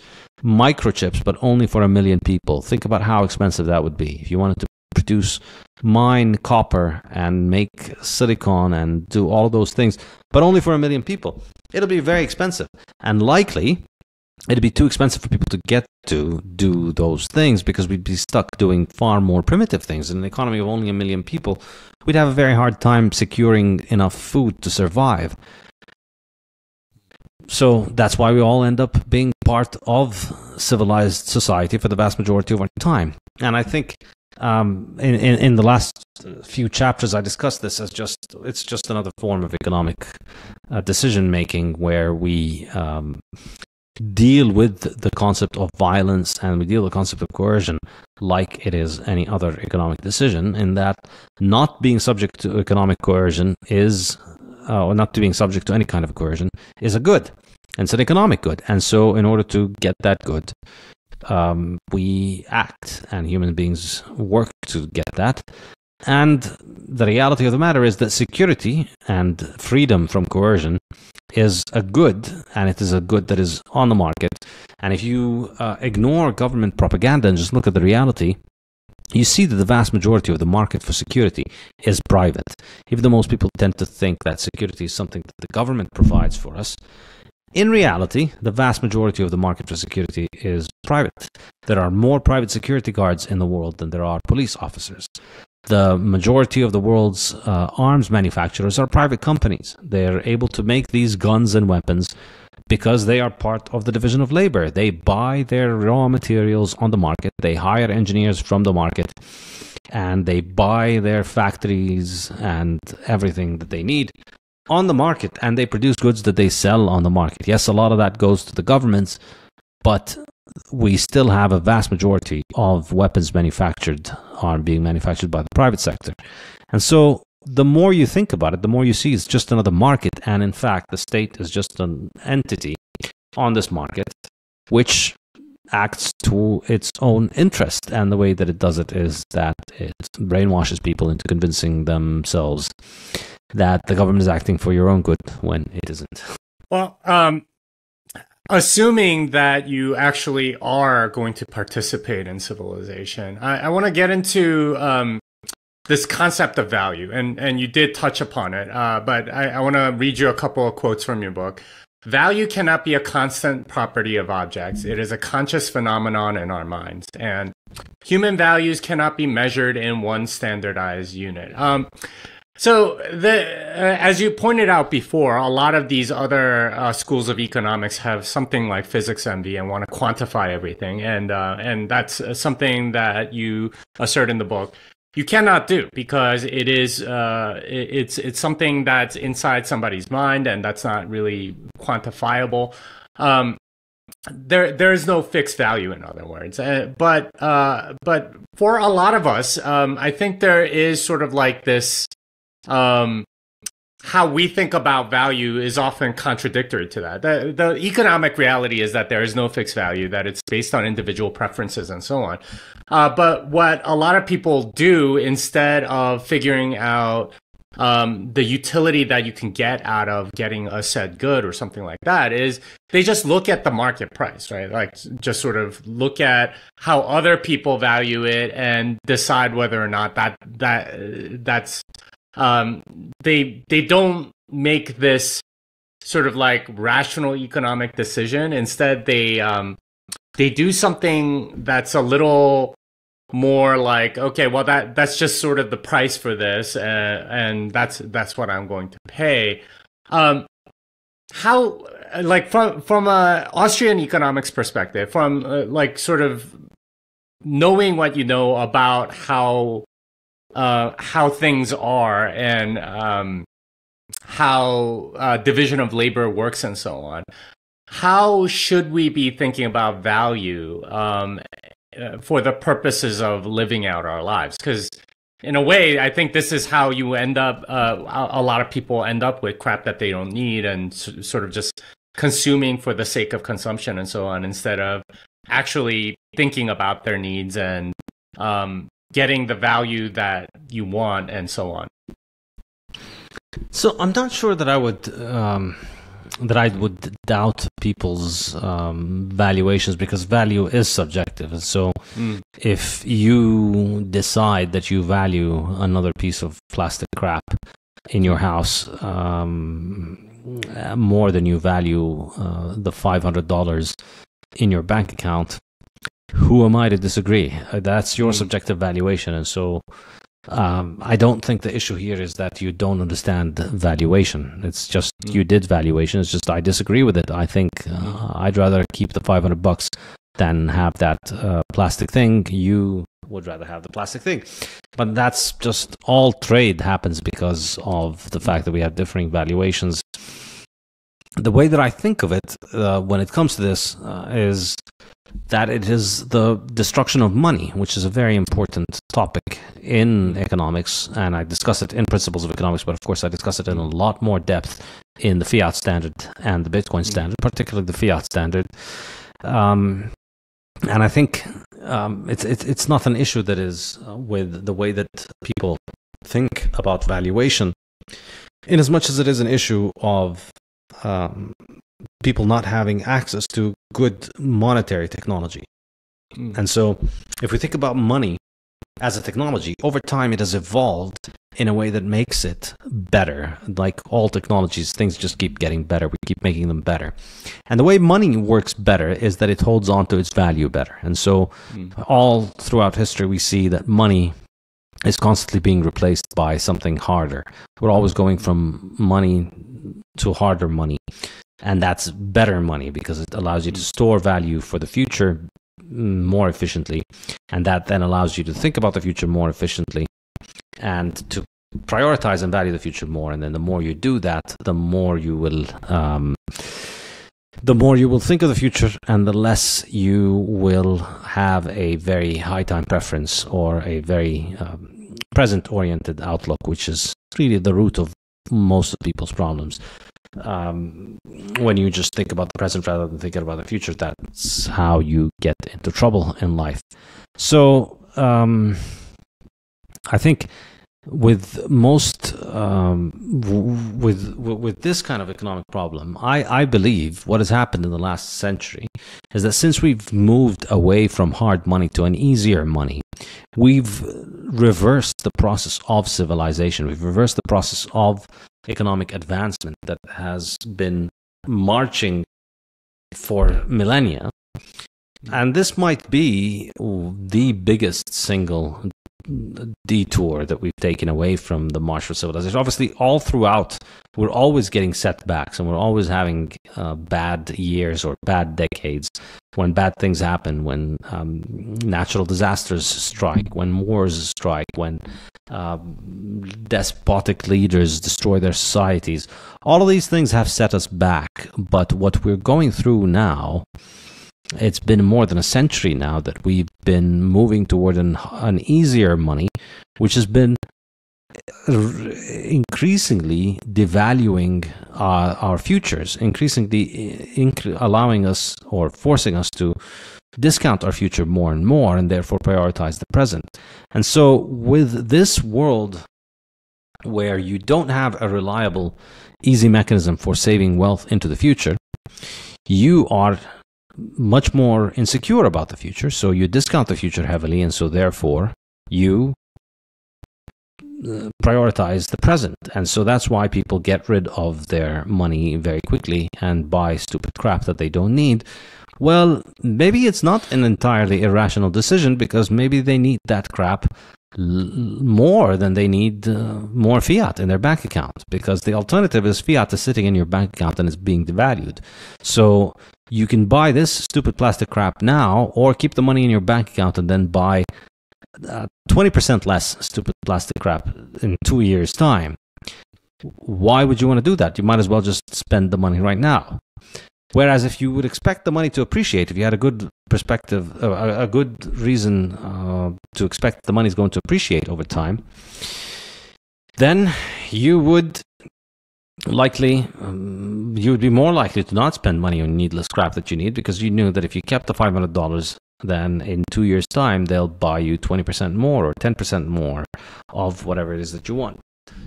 microchips, but only for a million people, think about how expensive that would be. If you wanted to produce mine copper and make silicon and do all those things, but only for a million people. It'll be very expensive and likely it'd be too expensive for people to get to do those things because we'd be stuck doing far more primitive things. In an economy of only a million people, we'd have a very hard time securing enough food to survive. So that's why we all end up being part of civilized society for the vast majority of our time. And I think um, in, in, in the last few chapters, I discussed this as just it's just another form of economic uh, decision making where we um, deal with the concept of violence and we deal with the concept of coercion like it is any other economic decision. In that, not being subject to economic coercion is, uh, or not being subject to any kind of coercion, is a good. And it's an economic good. And so, in order to get that good, um, we act and human beings work to get that. And the reality of the matter is that security and freedom from coercion is a good, and it is a good that is on the market. And if you uh, ignore government propaganda and just look at the reality, you see that the vast majority of the market for security is private. Even though most people tend to think that security is something that the government provides for us, in reality, the vast majority of the market for security is private. There are more private security guards in the world than there are police officers. The majority of the world's uh, arms manufacturers are private companies. They're able to make these guns and weapons because they are part of the division of labor. They buy their raw materials on the market, they hire engineers from the market, and they buy their factories and everything that they need on the market and they produce goods that they sell on the market. Yes, a lot of that goes to the governments, but we still have a vast majority of weapons manufactured are being manufactured by the private sector. And so the more you think about it, the more you see it's just another market. And in fact, the state is just an entity on this market, which acts to its own interest. And the way that it does it is that it brainwashes people into convincing themselves that the government is acting for your own good when it isn't. Well, um, assuming that you actually are going to participate in civilization, I, I want to get into um, this concept of value, and and you did touch upon it, uh, but I, I want to read you a couple of quotes from your book. Value cannot be a constant property of objects. It is a conscious phenomenon in our minds, and human values cannot be measured in one standardized unit. Um, so, the, uh, as you pointed out before, a lot of these other uh, schools of economics have something like physics envy and want to quantify everything, and uh, and that's uh, something that you assert in the book. You cannot do because it is uh, it's it's something that's inside somebody's mind, and that's not really quantifiable. Um, there there is no fixed value in other words uh, but uh, but for a lot of us um, i think there is sort of like this um, how we think about value is often contradictory to that. The, the economic reality is that there is no fixed value, that it's based on individual preferences and so on. Uh, but what a lot of people do instead of figuring out um, the utility that you can get out of getting a said good or something like that is they just look at the market price, right? Like just sort of look at how other people value it and decide whether or not that that that's um, they they don't make this sort of like rational economic decision. Instead, they um, they do something that's a little more like okay well that that's just sort of the price for this uh, and that's that's what i'm going to pay um how like from from a austrian economics perspective from uh, like sort of knowing what you know about how uh, how things are and um, how uh, division of labor works and so on. How should we be thinking about value um, uh, for the purposes of living out our lives? Because in a way, I think this is how you end up. Uh, a lot of people end up with crap that they don't need and sort of just consuming for the sake of consumption and so on, instead of actually thinking about their needs and um, getting the value that you want and so on. So I'm not sure that I would um, that I would doubt people's um, valuations because value is subjective. And so mm. if you decide that you value another piece of plastic crap in your house um, more than you value uh, the five hundred dollars in your bank account, who am I to disagree? Uh, that's your mm. subjective valuation. And so um, I don't think the issue here is that you don't understand valuation. It's just mm. you did valuation. It's just I disagree with it. I think uh, I'd rather keep the 500 bucks than have that uh, plastic thing. You would rather have the plastic thing. But that's just all trade happens because of the fact that we have differing valuations. The way that I think of it uh, when it comes to this uh, is that it is the destruction of money, which is a very important topic in economics. And I discuss it in Principles of Economics, but of course, I discuss it in a lot more depth in the fiat standard and the Bitcoin standard, particularly the fiat standard. Um, and I think um, it's, it's, it's not an issue that is uh, with the way that people think about valuation, in as much as it is an issue of um, people not having access to good monetary technology. Mm. And so, if we think about money as a technology, over time it has evolved in a way that makes it better. Like all technologies, things just keep getting better. We keep making them better. And the way money works better is that it holds on to its value better. And so, mm. all throughout history, we see that money is constantly being replaced by something harder. We're always going from money to harder money. And that's better money because it allows you to store value for the future more efficiently. And that then allows you to think about the future more efficiently and to prioritize and value the future more. And then the more you do that, the more you will. Um, the more you will think of the future and the less you will have a very high time preference or a very um, present oriented outlook, which is really the root of most of people's problems. Um, when you just think about the present rather than thinking about the future, that's how you get into trouble in life. So, um, I think with most um, with with this kind of economic problem, I, I believe what has happened in the last century is that since we've moved away from hard money to an easier money, we've reversed the process of civilization. We've reversed the process of economic advancement that has been marching for millennia. And this might be the biggest single detour that we've taken away from the martial civilization. Obviously, all throughout, we're always getting setbacks and we're always having uh, bad years or bad decades when bad things happen, when um, natural disasters strike, when wars strike, when uh, despotic leaders destroy their societies. All of these things have set us back. But what we're going through now it's been more than a century now that we've been moving toward an, an easier money, which has been increasingly devaluing our, our futures, increasingly uh, inc- allowing us or forcing us to discount our future more and more and therefore prioritize the present. And so, with this world where you don't have a reliable, easy mechanism for saving wealth into the future, you are much more insecure about the future. So you discount the future heavily, and so therefore you uh, prioritize the present. And so that's why people get rid of their money very quickly and buy stupid crap that they don't need. Well, maybe it's not an entirely irrational decision because maybe they need that crap more than they need uh, more fiat in their bank account because the alternative is fiat is sitting in your bank account and is being devalued. So you can buy this stupid plastic crap now or keep the money in your bank account and then buy uh, 20% less stupid plastic crap in two years' time. Why would you want to do that? You might as well just spend the money right now. Whereas if you would expect the money to appreciate, if you had a good perspective, uh, a, good reason uh, to expect the money is going to appreciate over time, then you would likely um, you would be more likely to not spend money on needless crap that you need because you knew that if you kept the $500 then in two years time they'll buy you 20% more or 10% more of whatever it is that you want.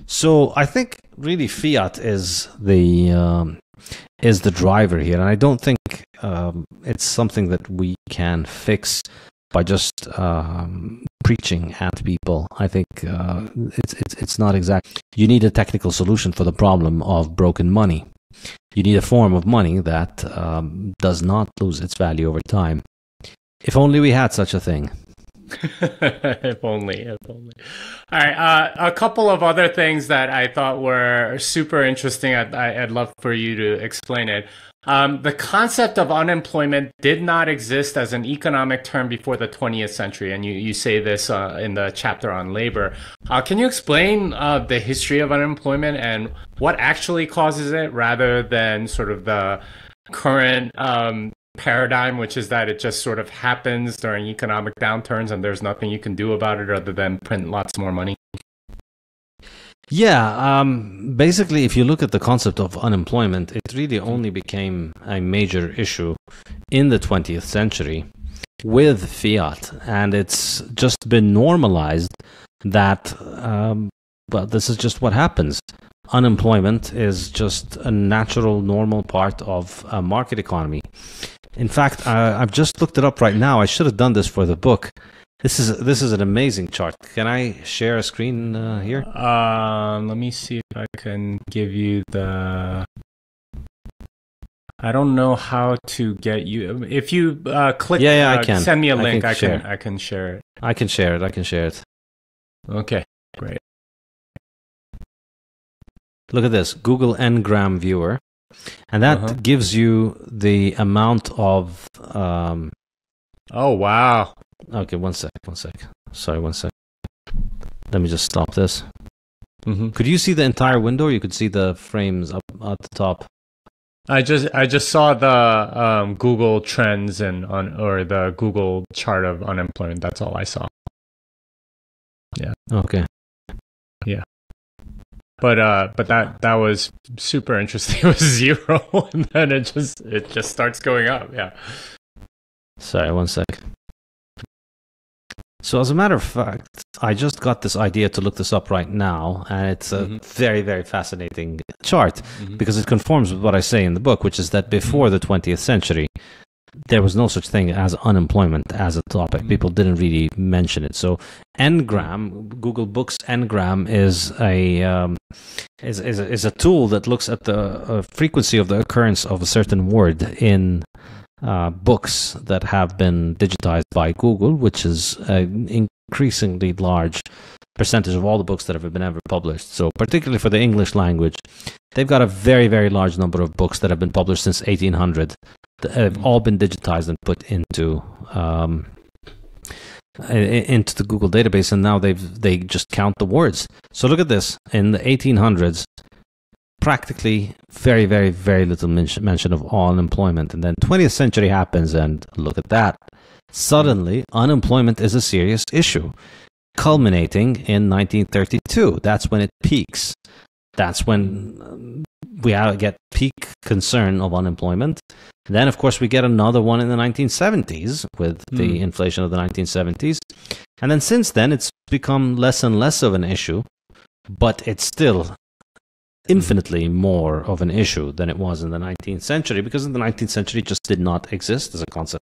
So i think really fiat is the um, is the driver here and i don't think um, it's something that we can fix by just um, preaching at people. I think uh, it's, it's, it's not exact. You need a technical solution for the problem of broken money. You need a form of money that um, does not lose its value over time. If only we had such a thing. [LAUGHS] if only, if only. All right, uh, a couple of other things that I thought were super interesting. I'd, I'd love for you to explain it. Um, the concept of unemployment did not exist as an economic term before the 20th century, and you, you say this uh, in the chapter on labor. Uh, can you explain uh, the history of unemployment and what actually causes it rather than sort of the current um, paradigm, which is that it just sort of happens during economic downturns and there's nothing you can do about it other than print lots more money? Yeah, um, basically, if you look at the concept of unemployment, it really only became a major issue in the 20th century with fiat, and it's just been normalized that, um, well, this is just what happens. Unemployment is just a natural, normal part of a market economy. In fact, uh, I've just looked it up right now. I should have done this for the book. This is this is an amazing chart. Can I share a screen uh, here? Um, let me see if I can give you the. I don't know how to get you. If you uh, click, Yeah, yeah, I uh, can. Send me a link. can I can. I can share it. I can share it. I can share it. Okay, great. Look at this Google Ngram viewer, and that Uh-huh. gives you the amount of. Um, Oh wow. okay, one sec, one sec. Sorry, one sec. Let me just stop this. hmm Could you see the entire window? Or you could see the frames up at the top. I just I just saw the um, Google trends and on or the Google chart of unemployment. That's all I saw. Yeah. Okay. But uh, but that that was super interesting. [LAUGHS] It was zero, [LAUGHS] and then it just it just starts going up. Yeah. Sorry, one sec. So, as a matter of fact, I just got this idea to look this up right now, and it's a Mhm. very, very fascinating chart because it conforms with what I say in the book, which is that before the 20th century, there was no such thing as unemployment as a topic. Mhm. People didn't really mention it. So, Ngram, Google Books Ngram, is a um, is, is a, is a tool that looks at the uh, frequency of the occurrence of a certain word in uh, books that have been digitized by Google, which is an increasingly large percentage of all the books that have been ever published. So, particularly for the English language, they've got a very, very large number of books that have been published since 1800 that have all been digitized and put into. Um, into the Google database, and now they've they just count the words. So look at this: in the 1800s, practically very, very, very little mention of unemployment. And then 20th century happens, and look at that. Suddenly, unemployment is a serious issue, culminating in 1932. That's when it peaks. That's when we get peak concern of unemployment. Then, of course, we get another one in the 1970s with the Hmm. inflation of the 1970s. And then since then, it's become less and less of an issue, but it's still infinitely more of an issue than it was in the 19th century because in the 19th century it just did not exist as a concept.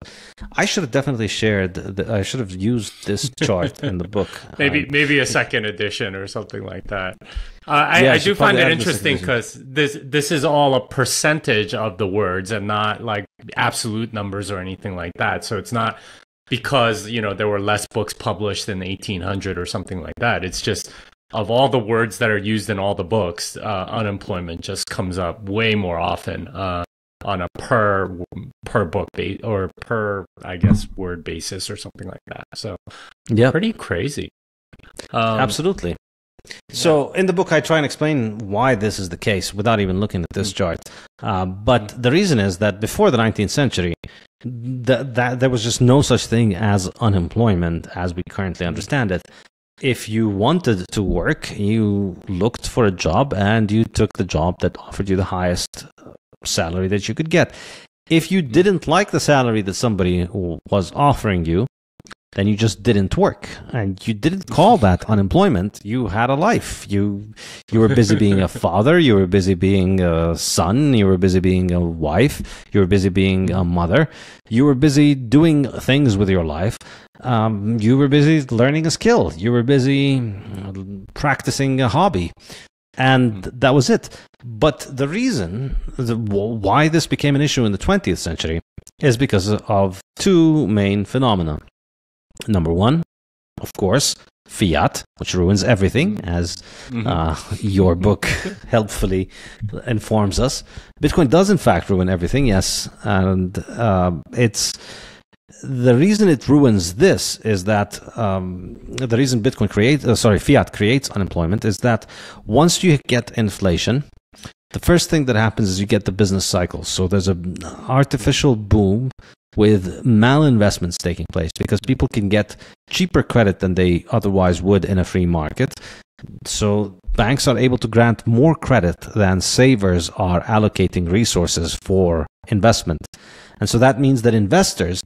I should have definitely shared, the, I should have used this [LAUGHS] chart in the book. Maybe I- maybe a second edition or something like that. Uh, I, Yeah, I I do find it add the second interesting because this this is all a percentage of the words and not like absolute numbers or anything like that. So it's not because you know there were less books published in 1800 or something like that. It's just of all the words that are used in all the books, uh, unemployment just comes up way more often uh, on a per per book base or per I guess word basis or something like that. So yeah, pretty crazy. Um, absolutely. So in the book, I try and explain why this is the case without even looking at this chart. Uh, but the reason is that before the 19th century, th- that there was just no such thing as unemployment as we currently understand it. If you wanted to work, you looked for a job and you took the job that offered you the highest uh, salary that you could get. If you didn't like the salary that somebody was offering you, then you just didn't work. And you didn't call that unemployment. You had a life. You you were busy being a [LAUGHS] father. You were busy being a son. You were busy being a wife. You were busy being a mother. You were busy doing things with your life. Um, you were busy learning a skill. You were busy mm, practicing a hobby. And that was it. But the reason the, why this became an issue in the 20th century is because of two main phenomena Number one, of course, fiat, which ruins everything, as mhm. uh, your book [LAUGHS] helpfully informs us. Bitcoin does, in fact, ruin everything, yes. And uh, it's the reason it ruins this is that um, the reason Bitcoin creates, uh, sorry, fiat creates unemployment is that once you get inflation, the first thing that happens is you get the business cycle. So there's an artificial boom with malinvestments taking place because people can get cheaper credit than they otherwise would in a free market. So banks are able to grant more credit than savers are allocating resources for investment. And so that means that investors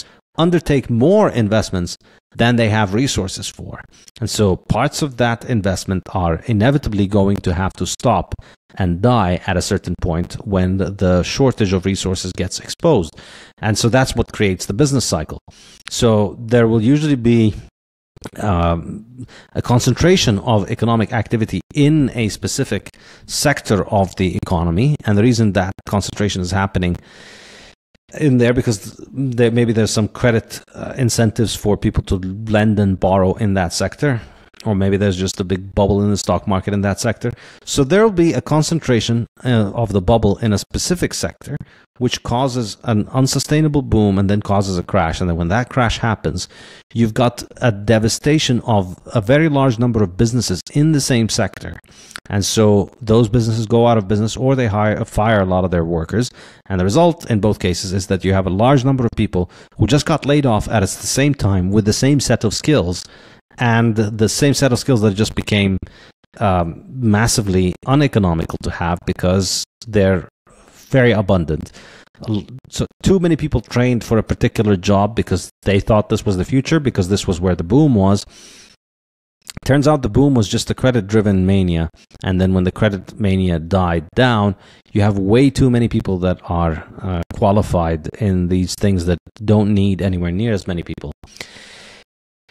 undertake more investments than they have resources for. And so parts of that investment are inevitably going to have to stop and die at a certain point when the- shortage of resources gets exposed. And so that's what creates the business cycle. So there will usually be um, a concentration of economic activity in a specific sector of the economy. And the reason that concentration is happening in there because there, maybe there's some credit uh, incentives for people to lend and borrow in that sector or maybe there's just a big bubble in the stock market in that sector. So there will be a concentration uh, of the bubble in a specific sector, which causes an unsustainable boom and then causes a crash. And then when that crash happens, you've got a devastation of a very large number of businesses in the same sector. And so those businesses go out of business or they hire fire a lot of their workers. And the result in both cases is that you have a large number of people who just got laid off at the same time with the same set of skills and the same set of skills that just became um, massively uneconomical to have because they're very abundant. So, too many people trained for a particular job because they thought this was the future, because this was where the boom was. Turns out the boom was just a credit driven mania. And then when the credit mania died down, you have way too many people that are uh, qualified in these things that don't need anywhere near as many people.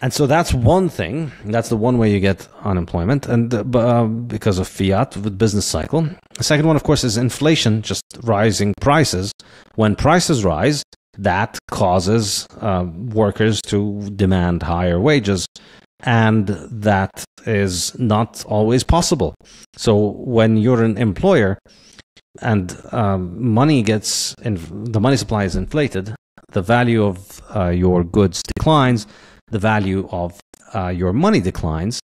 And so that's one thing. That's the one way you get unemployment, and uh, uh, because of fiat, the business cycle. The second one, of course, is inflation, just rising prices. When prices rise, that causes uh, workers to demand higher wages, and that is not always possible. So when you're an employer and um, money gets in, the money supply is inflated, the value of uh, your goods declines the value of uh, your money declines.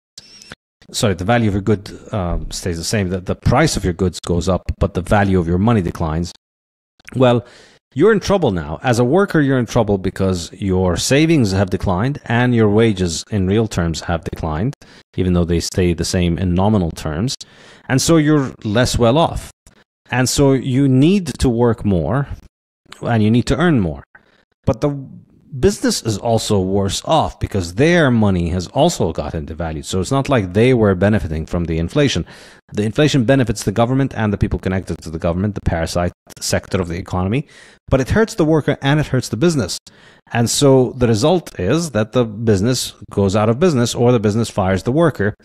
Sorry, the value of your good uh, stays the same. That the price of your goods goes up, but the value of your money declines. Well, you're in trouble now. As a worker, you're in trouble because your savings have declined and your wages in real terms have declined, even though they stay the same in nominal terms. And so you're less well off. And so you need to work more and you need to earn more. But the business is also worse off because their money has also gotten devalued. So it's not like they were benefiting from the inflation. The inflation benefits the government and the people connected to the government, the parasite sector of the economy, but it hurts the worker and it hurts the business. And so the result is that the business goes out of business or the business fires the worker.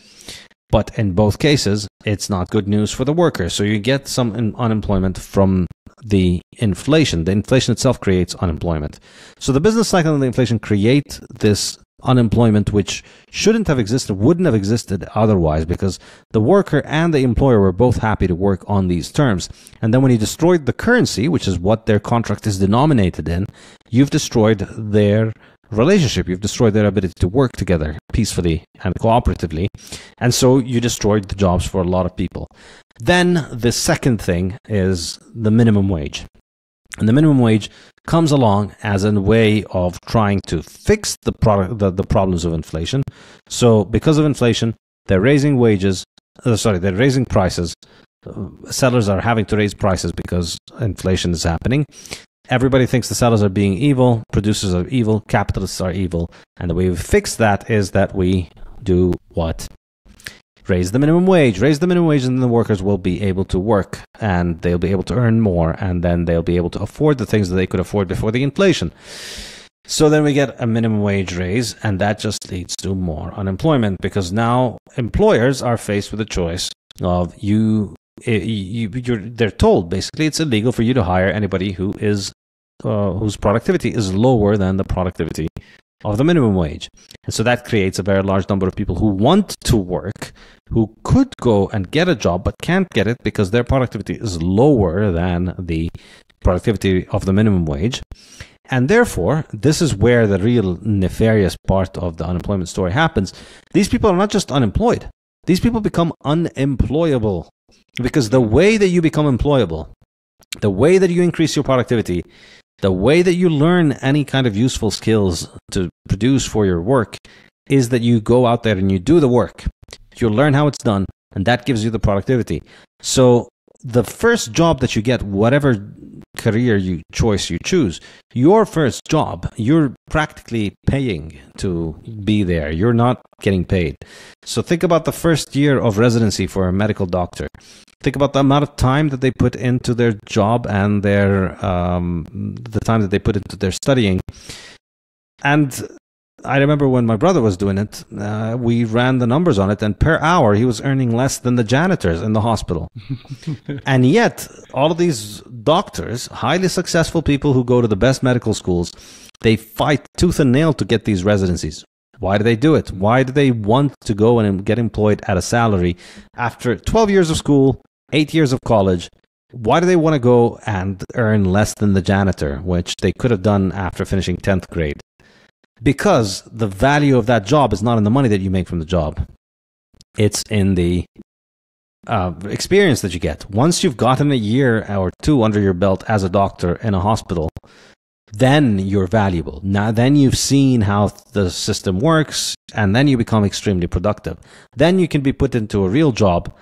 But in both cases, it's not good news for the worker. So you get some unemployment from the inflation. The inflation itself creates unemployment. So the business cycle and the inflation create this unemployment which shouldn't have existed, wouldn't have existed otherwise because the worker and the employer were both happy to work on these terms. And then when you destroyed the currency, which is what their contract is denominated in, you've destroyed their relationship. You've destroyed their ability to work together peacefully and cooperatively. And so you destroyed the jobs for a lot of people. Then the second thing is the minimum wage. And the minimum wage comes along as a way of trying to fix the, the, the problems of inflation. So because of inflation, they're raising wages, uh, sorry, they're raising prices. Uh, sellers are having to raise prices because inflation is happening. Everybody thinks the sellers are being evil, producers are evil, capitalists are evil. And the way we fix that is that we do what? Raise the minimum wage, raise the minimum wage, and the workers will be able to work and they'll be able to earn more and then they'll be able to afford the things that they could afford before the inflation. So then we get a minimum wage raise, and that just leads to more unemployment because now employers are faced with a choice of you you, they're told basically it's illegal for you to hire anybody who is uh, whose productivity is lower than the productivity of the minimum wage. And so that creates a very large number of people who want to work, who could go and get a job but can't get it because their productivity is lower than the productivity of the minimum wage. And therefore, this is where the real nefarious part of the unemployment story happens. These people are not just unemployed, these people become unemployable because the way that you become employable, the way that you increase your productivity, the way that you learn any kind of useful skills to produce for your work is that you go out there and you do the work. You learn how it's done, and that gives you the productivity. So the first job that you get, whatever career you choice you choose, your first job, you're practically paying to be there. You're not getting paid. So think about the first year of residency for a medical doctor. Think about the amount of time that they put into their job and their um, the time that they put into their studying. And I remember when my brother was doing it, uh, we ran the numbers on it, and per hour he was earning less than the janitors in the hospital. [LAUGHS] and yet, all of these doctors, highly successful people who go to the best medical schools, they fight tooth and nail to get these residencies. Why do they do it? Why do they want to go and get employed at a salary after 12 years of school, eight years of college? Why do they want to go and earn less than the janitor, which they could have done after finishing 10th grade? Because the value of that job is not in the money that you make from the job, it's in the uh, experience that you get. Once you've gotten a year or two under your belt as a doctor in a hospital, then you're valuable. Now, then you've seen how the system works, and then you become extremely productive. Then you can be put into a real job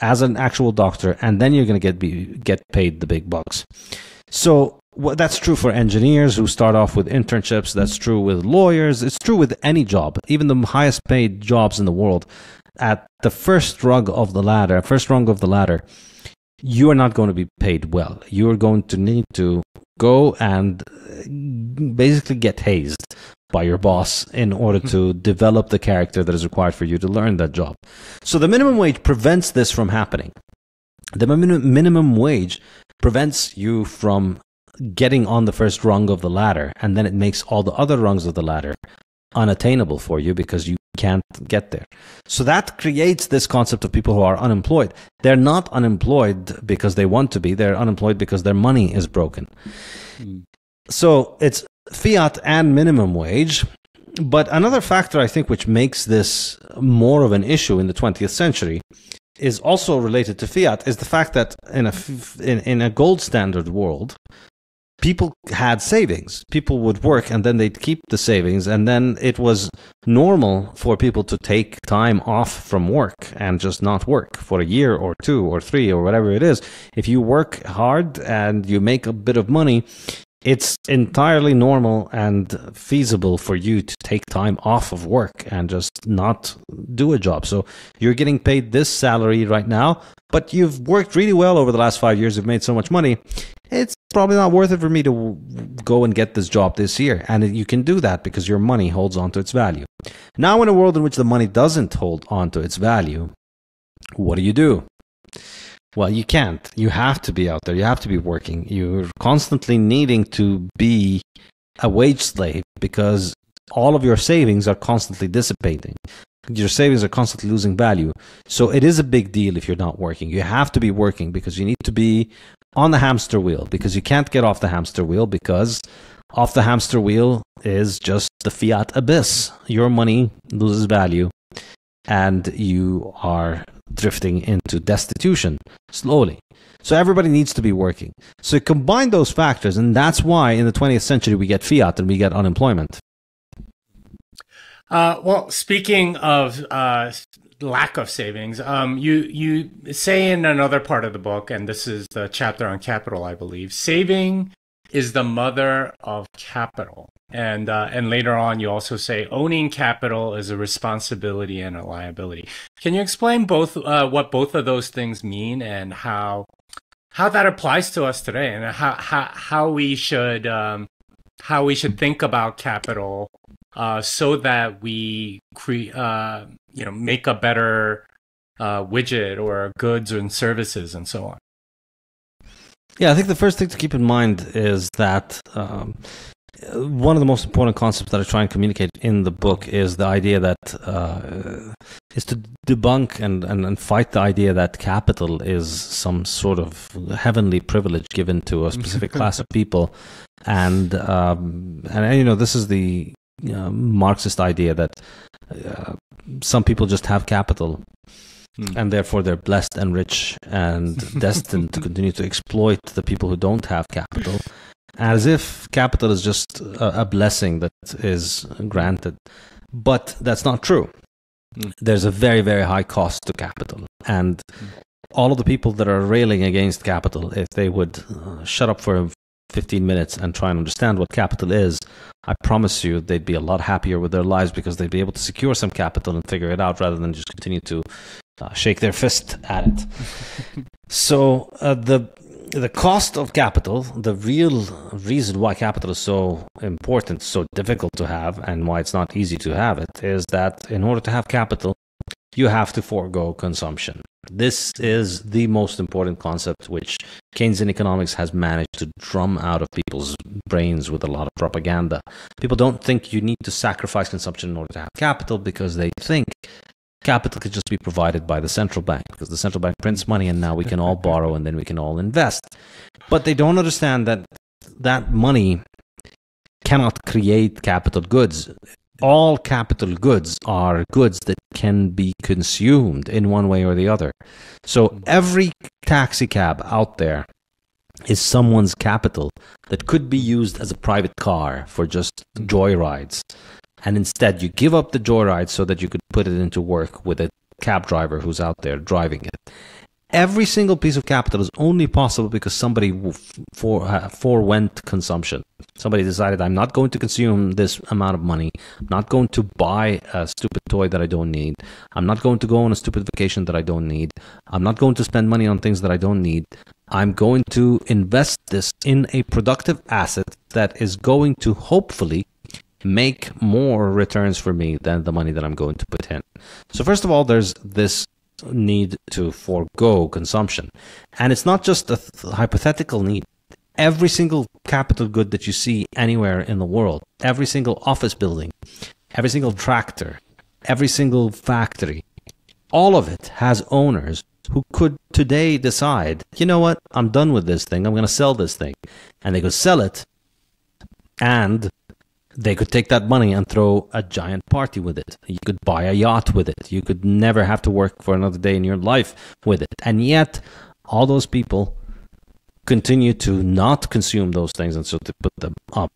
as an actual doctor, and then you're going to get be, get paid the big bucks. So well, that's true for engineers who start off with internships. That's true with lawyers. It's true with any job, even the highest paid jobs in the world. At the first rung of the ladder, first rung of the ladder, you are not going to be paid well. You are going to need to go and uh, basically get hazed by your boss in order hmm. to develop the character that is required for you to learn that job. So the minimum wage prevents this from happening. The minimum wage prevents you from getting on the first rung of the ladder, and then it makes all the other rungs of the ladder unattainable for you because you can't get there. So that creates this concept of people who are unemployed. They're not unemployed because they want to be, they're unemployed because their money is broken. Mm. So it's fiat and minimum wage. But another factor I think which makes this more of an issue in the 20th century is also related to fiat is the fact that in a in, in a gold standard world people had savings. People would work and then they'd keep the savings. And then it was normal for people to take time off from work and just not work for a year or two or three or whatever it is. If you work hard and you make a bit of money, it's entirely normal and feasible for you to take time off of work and just not do a job. So you're getting paid this salary right now, but you've worked really well over the last five years. You've made so much money. It's probably not worth it for me to go and get this job this year. And you can do that because your money holds on to its value. Now, in a world in which the money doesn't hold on to its value, what do you do? Well, you can't. You have to be out there. You have to be working. You're constantly needing to be a wage slave because all of your savings are constantly dissipating. Your savings are constantly losing value. So it is a big deal if you're not working. You have to be working because you need to be on the hamster wheel because you can't get off the hamster wheel because off the hamster wheel is just the fiat abyss. Your money loses value and you are drifting into destitution slowly. So everybody needs to be working. So combine those factors, and that's why in the 20th century we get fiat and we get unemployment. Uh, well, speaking of uh, lack of savings, um, you you say in another part of the book, and this is the chapter on capital, I believe, saving is the mother of capital. And uh, and later on, you also say owning capital is a responsibility and a liability. Can you explain both uh, what both of those things mean and how how that applies to us today, and how how how we should um, how we should think about capital uh, so that we create uh, you know make a better uh, widget or goods and services and so on. Yeah, I think the first thing to keep in mind is that um, one of the most important concepts that I try and communicate in the book is the idea that uh, is to debunk and, and, and fight the idea that capital is some sort of heavenly privilege given to a specific [LAUGHS] class of people, and um, and you know this is the uh, Marxist idea that uh, some people just have capital Mm. And therefore, they're blessed and rich and [LAUGHS] destined to continue to exploit the people who don't have capital, as if capital is just a, a blessing that is granted. But that's not true. Mm. There's a very, very high cost to capital. And mm. all of the people that are railing against capital, if they would uh, shut up for 15 minutes and try and understand what capital is, I promise you they'd be a lot happier with their lives because they'd be able to secure some capital and figure it out rather than just continue to uh, shake their fist at it. [LAUGHS] so uh, the the cost of capital, the real reason why capital is so important, so difficult to have, and why it's not easy to have it, is that in order to have capital, you have to forego consumption. This is the most important concept which Keynesian economics has managed to drum out of people's brains with a lot of propaganda. People don't think you need to sacrifice consumption in order to have capital because they think capital could just be provided by the central bank because the central bank prints money and now we can all borrow and then we can all invest. But they don't understand that that money cannot create capital goods all capital goods are goods that can be consumed in one way or the other. So every taxi cab out there is someone's capital that could be used as a private car for just joyrides. And instead, you give up the joyride so that you could put it into work with a cab driver who's out there driving it every single piece of capital is only possible because somebody for, uh, forewent consumption. Somebody decided, I'm not going to consume this amount of money. I'm not going to buy a stupid toy that I don't need. I'm not going to go on a stupid vacation that I don't need. I'm not going to spend money on things that I don't need. I'm going to invest this in a productive asset that is going to hopefully make more returns for me than the money that I'm going to put in. So, first of all, there's this need to forego consumption. And it's not just a th- hypothetical need. Every single capital good that you see anywhere in the world, every single office building, every single tractor, every single factory, all of it has owners who could today decide, you know what, I'm done with this thing, I'm going to sell this thing. And they could sell it and they could take that money and throw a giant party with it. You could buy a yacht with it. You could never have to work for another day in your life with it. And yet, all those people continue to not consume those things and so to put them up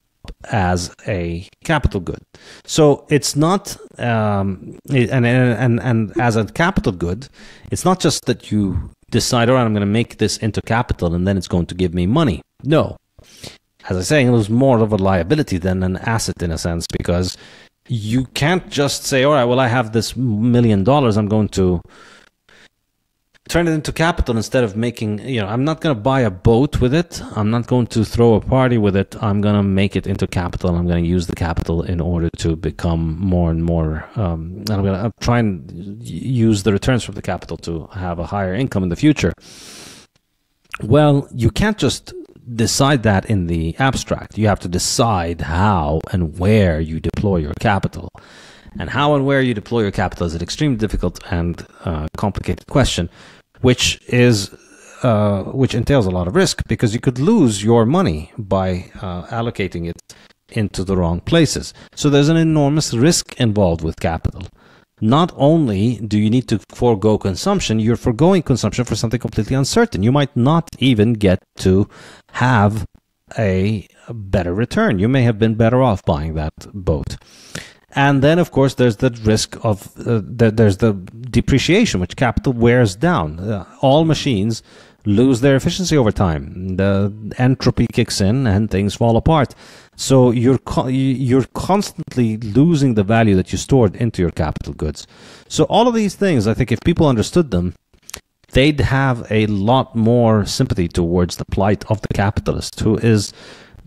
as a capital good. So it's not, um, and, and, and as a capital good, it's not just that you decide, all right, I'm going to make this into capital and then it's going to give me money. No, as I say, it was more of a liability than an asset in a sense because you can't just say, all right, well, I have this million dollars, I'm going to turn it into capital instead of making, you know, I'm not going to buy a boat with it. I'm not going to throw a party with it. I'm going to make it into capital. I'm going to use the capital in order to become more and more, um, I'm going to try and use the returns from the capital to have a higher income in the future. Well, you can't just decide that in the abstract. You have to decide how and where you deploy your capital. And how and where you deploy your capital is an extremely difficult and uh, complicated question, which is uh, which entails a lot of risk because you could lose your money by uh, allocating it into the wrong places. So there's an enormous risk involved with capital not only do you need to forego consumption, you're foregoing consumption for something completely uncertain. You might not even get to have a better return. You may have been better off buying that boat. And then, of course, there's the risk of uh, the, there's the depreciation, which capital wears down. Uh, all machines lose their efficiency over time. The entropy kicks in and things fall apart. So you're co- you're constantly losing the value that you stored into your capital goods. So all of these things, I think, if people understood them, they'd have a lot more sympathy towards the plight of the capitalist, who is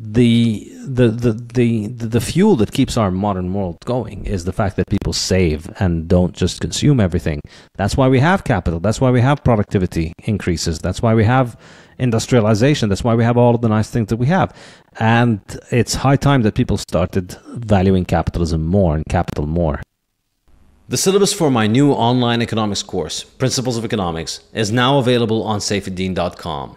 the the the the the fuel that keeps our modern world going is the fact that people save and don't just consume everything. That's why we have capital. That's why we have productivity increases. That's why we have industrialization. That's why we have all of the nice things that we have. And it's high time that people started valuing capitalism more and capital more. The syllabus for my new online economics course, Principles of Economics, is now available on saifedean.com.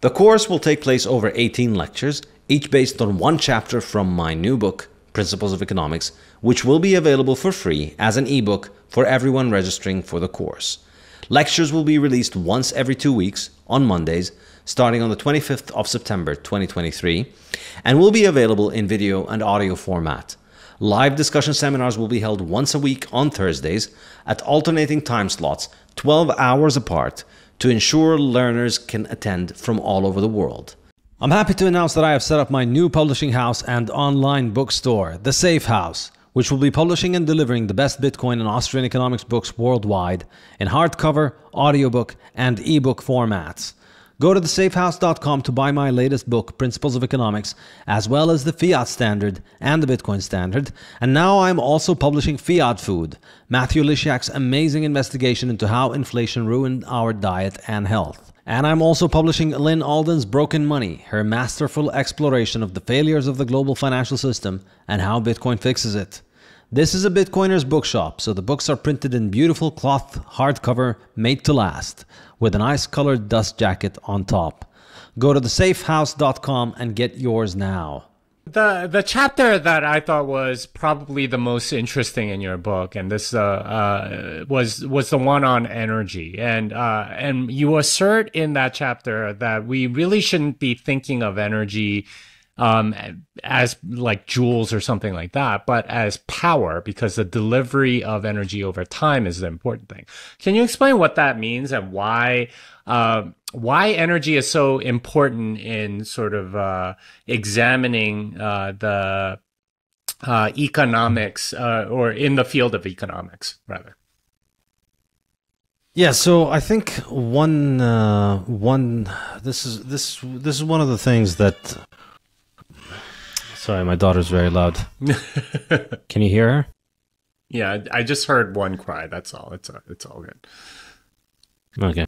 The course will take place over 18 lectures each based on one chapter from my new book, Principles of Economics, which will be available for free as an ebook for everyone registering for the course. Lectures will be released once every two weeks on Mondays, starting on the 25th of September 2023, and will be available in video and audio format. Live discussion seminars will be held once a week on Thursdays at alternating time slots, 12 hours apart, to ensure learners can attend from all over the world. I'm happy to announce that I have set up my new publishing house and online bookstore, The Saif House, which will be publishing and delivering the best Bitcoin and Austrian economics books worldwide in hardcover, audiobook, and ebook formats. Go to thesaifhouse.com to buy my latest book, Principles of Economics, as well as the Fiat Standard and the Bitcoin Standard. And now I'm also publishing Fiat Food, Matthew Lysiak's amazing investigation into how inflation ruined our diet and health. And I'm also publishing Lyn Alden's Broken Money, her masterful exploration of the failures of the global financial system and how Bitcoin fixes it. This is a Bitcoiner's bookshop, so the books are printed in beautiful cloth hardcover made to last, with an ice colored dust jacket on top. Go to thesaifhouse.com and get yours now. The the chapter that I thought was probably the most interesting in your book, and this uh, uh, was was the one on energy, and uh, and you assert in that chapter that we really shouldn't be thinking of energy um, as like joules or something like that, but as power because the delivery of energy over time is the important thing. Can you explain what that means and why uh, why energy is so important in sort of uh, examining uh, the uh, economics uh, or in the field of economics rather? Yeah, so I think one uh, one this is this this is one of the things that Sorry, my daughter's very loud. [LAUGHS] Can you hear her? Yeah, I just heard one cry. That's all. It's it's all good. Okay.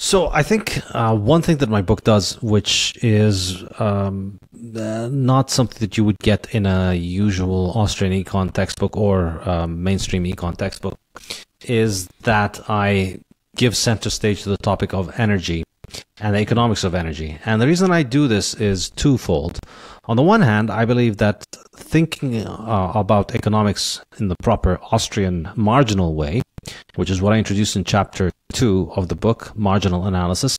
So I think uh, one thing that my book does, which is um, uh, not something that you would get in a usual Austrian econ textbook or um, mainstream econ textbook, is that I give center stage to the topic of energy and the economics of energy. And the reason I do this is twofold. On the one hand, I believe that thinking uh, about economics in the proper Austrian marginal way, which is what I introduced in chapter two of the book, Marginal Analysis,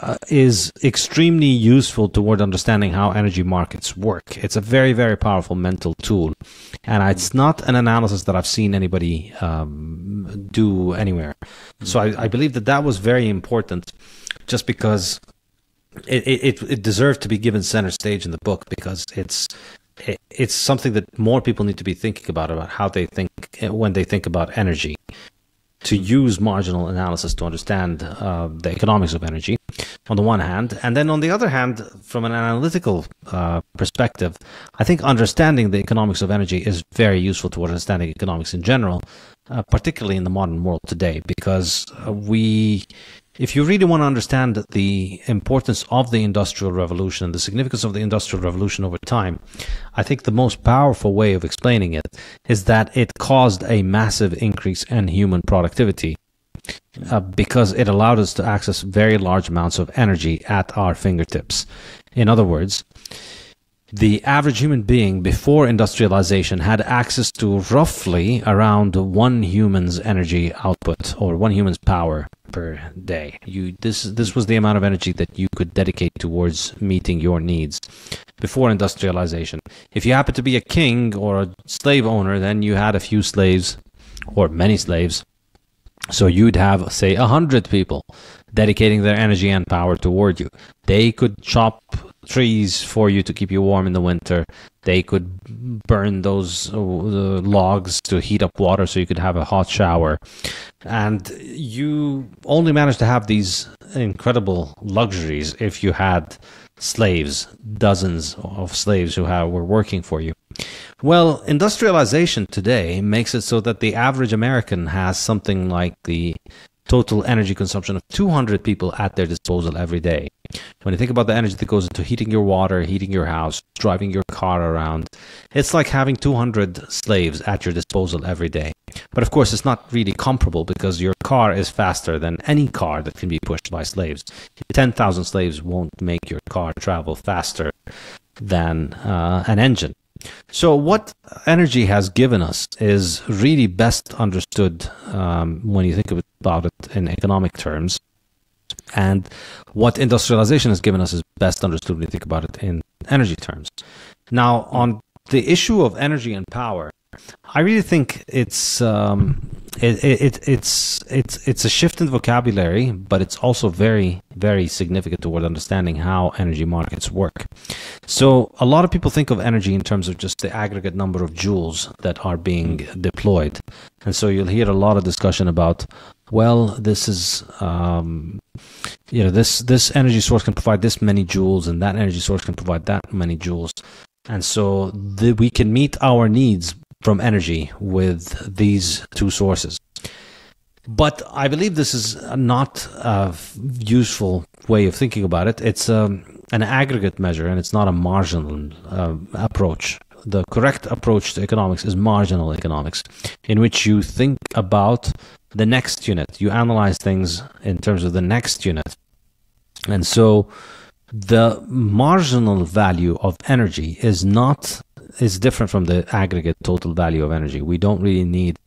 uh, is extremely useful toward understanding how energy markets work. It's a very, very powerful mental tool. And it's not an analysis that I've seen anybody um, do anywhere. So I, I, believe that that was very important just because it, it, it deserved to be given center stage in the book because it's it, it's something that more people need to be thinking about about how they think when they think about energy to use marginal analysis to understand uh, the economics of energy on the one hand. And then on the other hand from an analytical uh, perspective i think understanding the economics of energy is very useful to understanding economics in general uh, particularly in the modern world today because we if you really want to understand the importance of the Industrial Revolution and the significance of the Industrial Revolution over time, I think the most powerful way of explaining it is that it caused a massive increase in human productivity. Uh, because it allowed us to access very large amounts of energy at our fingertips. In other words, the average human being before industrialization had access to roughly around one human's energy output or one human's power per day. You this this was the amount of energy that you could dedicate towards meeting your needs before industrialization. If you happened to be a king or a slave owner, then you had a few slaves or many slaves. So you'd have say a hundred people dedicating their energy and power toward you. They could chop trees for you to keep you warm in the winter. They could burn those uh, logs to heat up water so you could have a hot shower. And you only managed to have these incredible luxuries if you had slaves, dozens of slaves who have, were working for you. Well, industrialization today makes it so that the average American has something like the total energy consumption of 200 people at their disposal every day. When you think about the energy that goes into heating your water, heating your house, driving your car around, it's like having 200 slaves at your disposal every day. But of course, it's not really comparable because your car is faster than any car that can be pushed by slaves. 10,000 slaves won't make your car travel faster than uh, an engine. So, what energy has given us is really best understood um, when you think about it in economic terms. And what industrialization has given us is best understood when you think about it in energy terms. Now, on the issue of energy and power, I really think it's um, it, it, it's it's it's a shift in vocabulary, but it's also very very significant toward understanding how energy markets work. So a lot of people think of energy in terms of just the aggregate number of joules that are being deployed, and so you'll hear a lot of discussion about well, this is, um, you know, this this energy source can provide this many joules, and that energy source can provide that many joules, and so the, we can meet our needs from energy with these two sources. But I believe this is not a useful way of thinking about it. It's um, an aggregate measure, and it's not a marginal uh, approach the correct approach to economics is marginal economics, in which you think about the next unit. You analyze things in terms of the next unit. And so the marginal value of energy is not is different from the aggregate total value of energy. We don't really need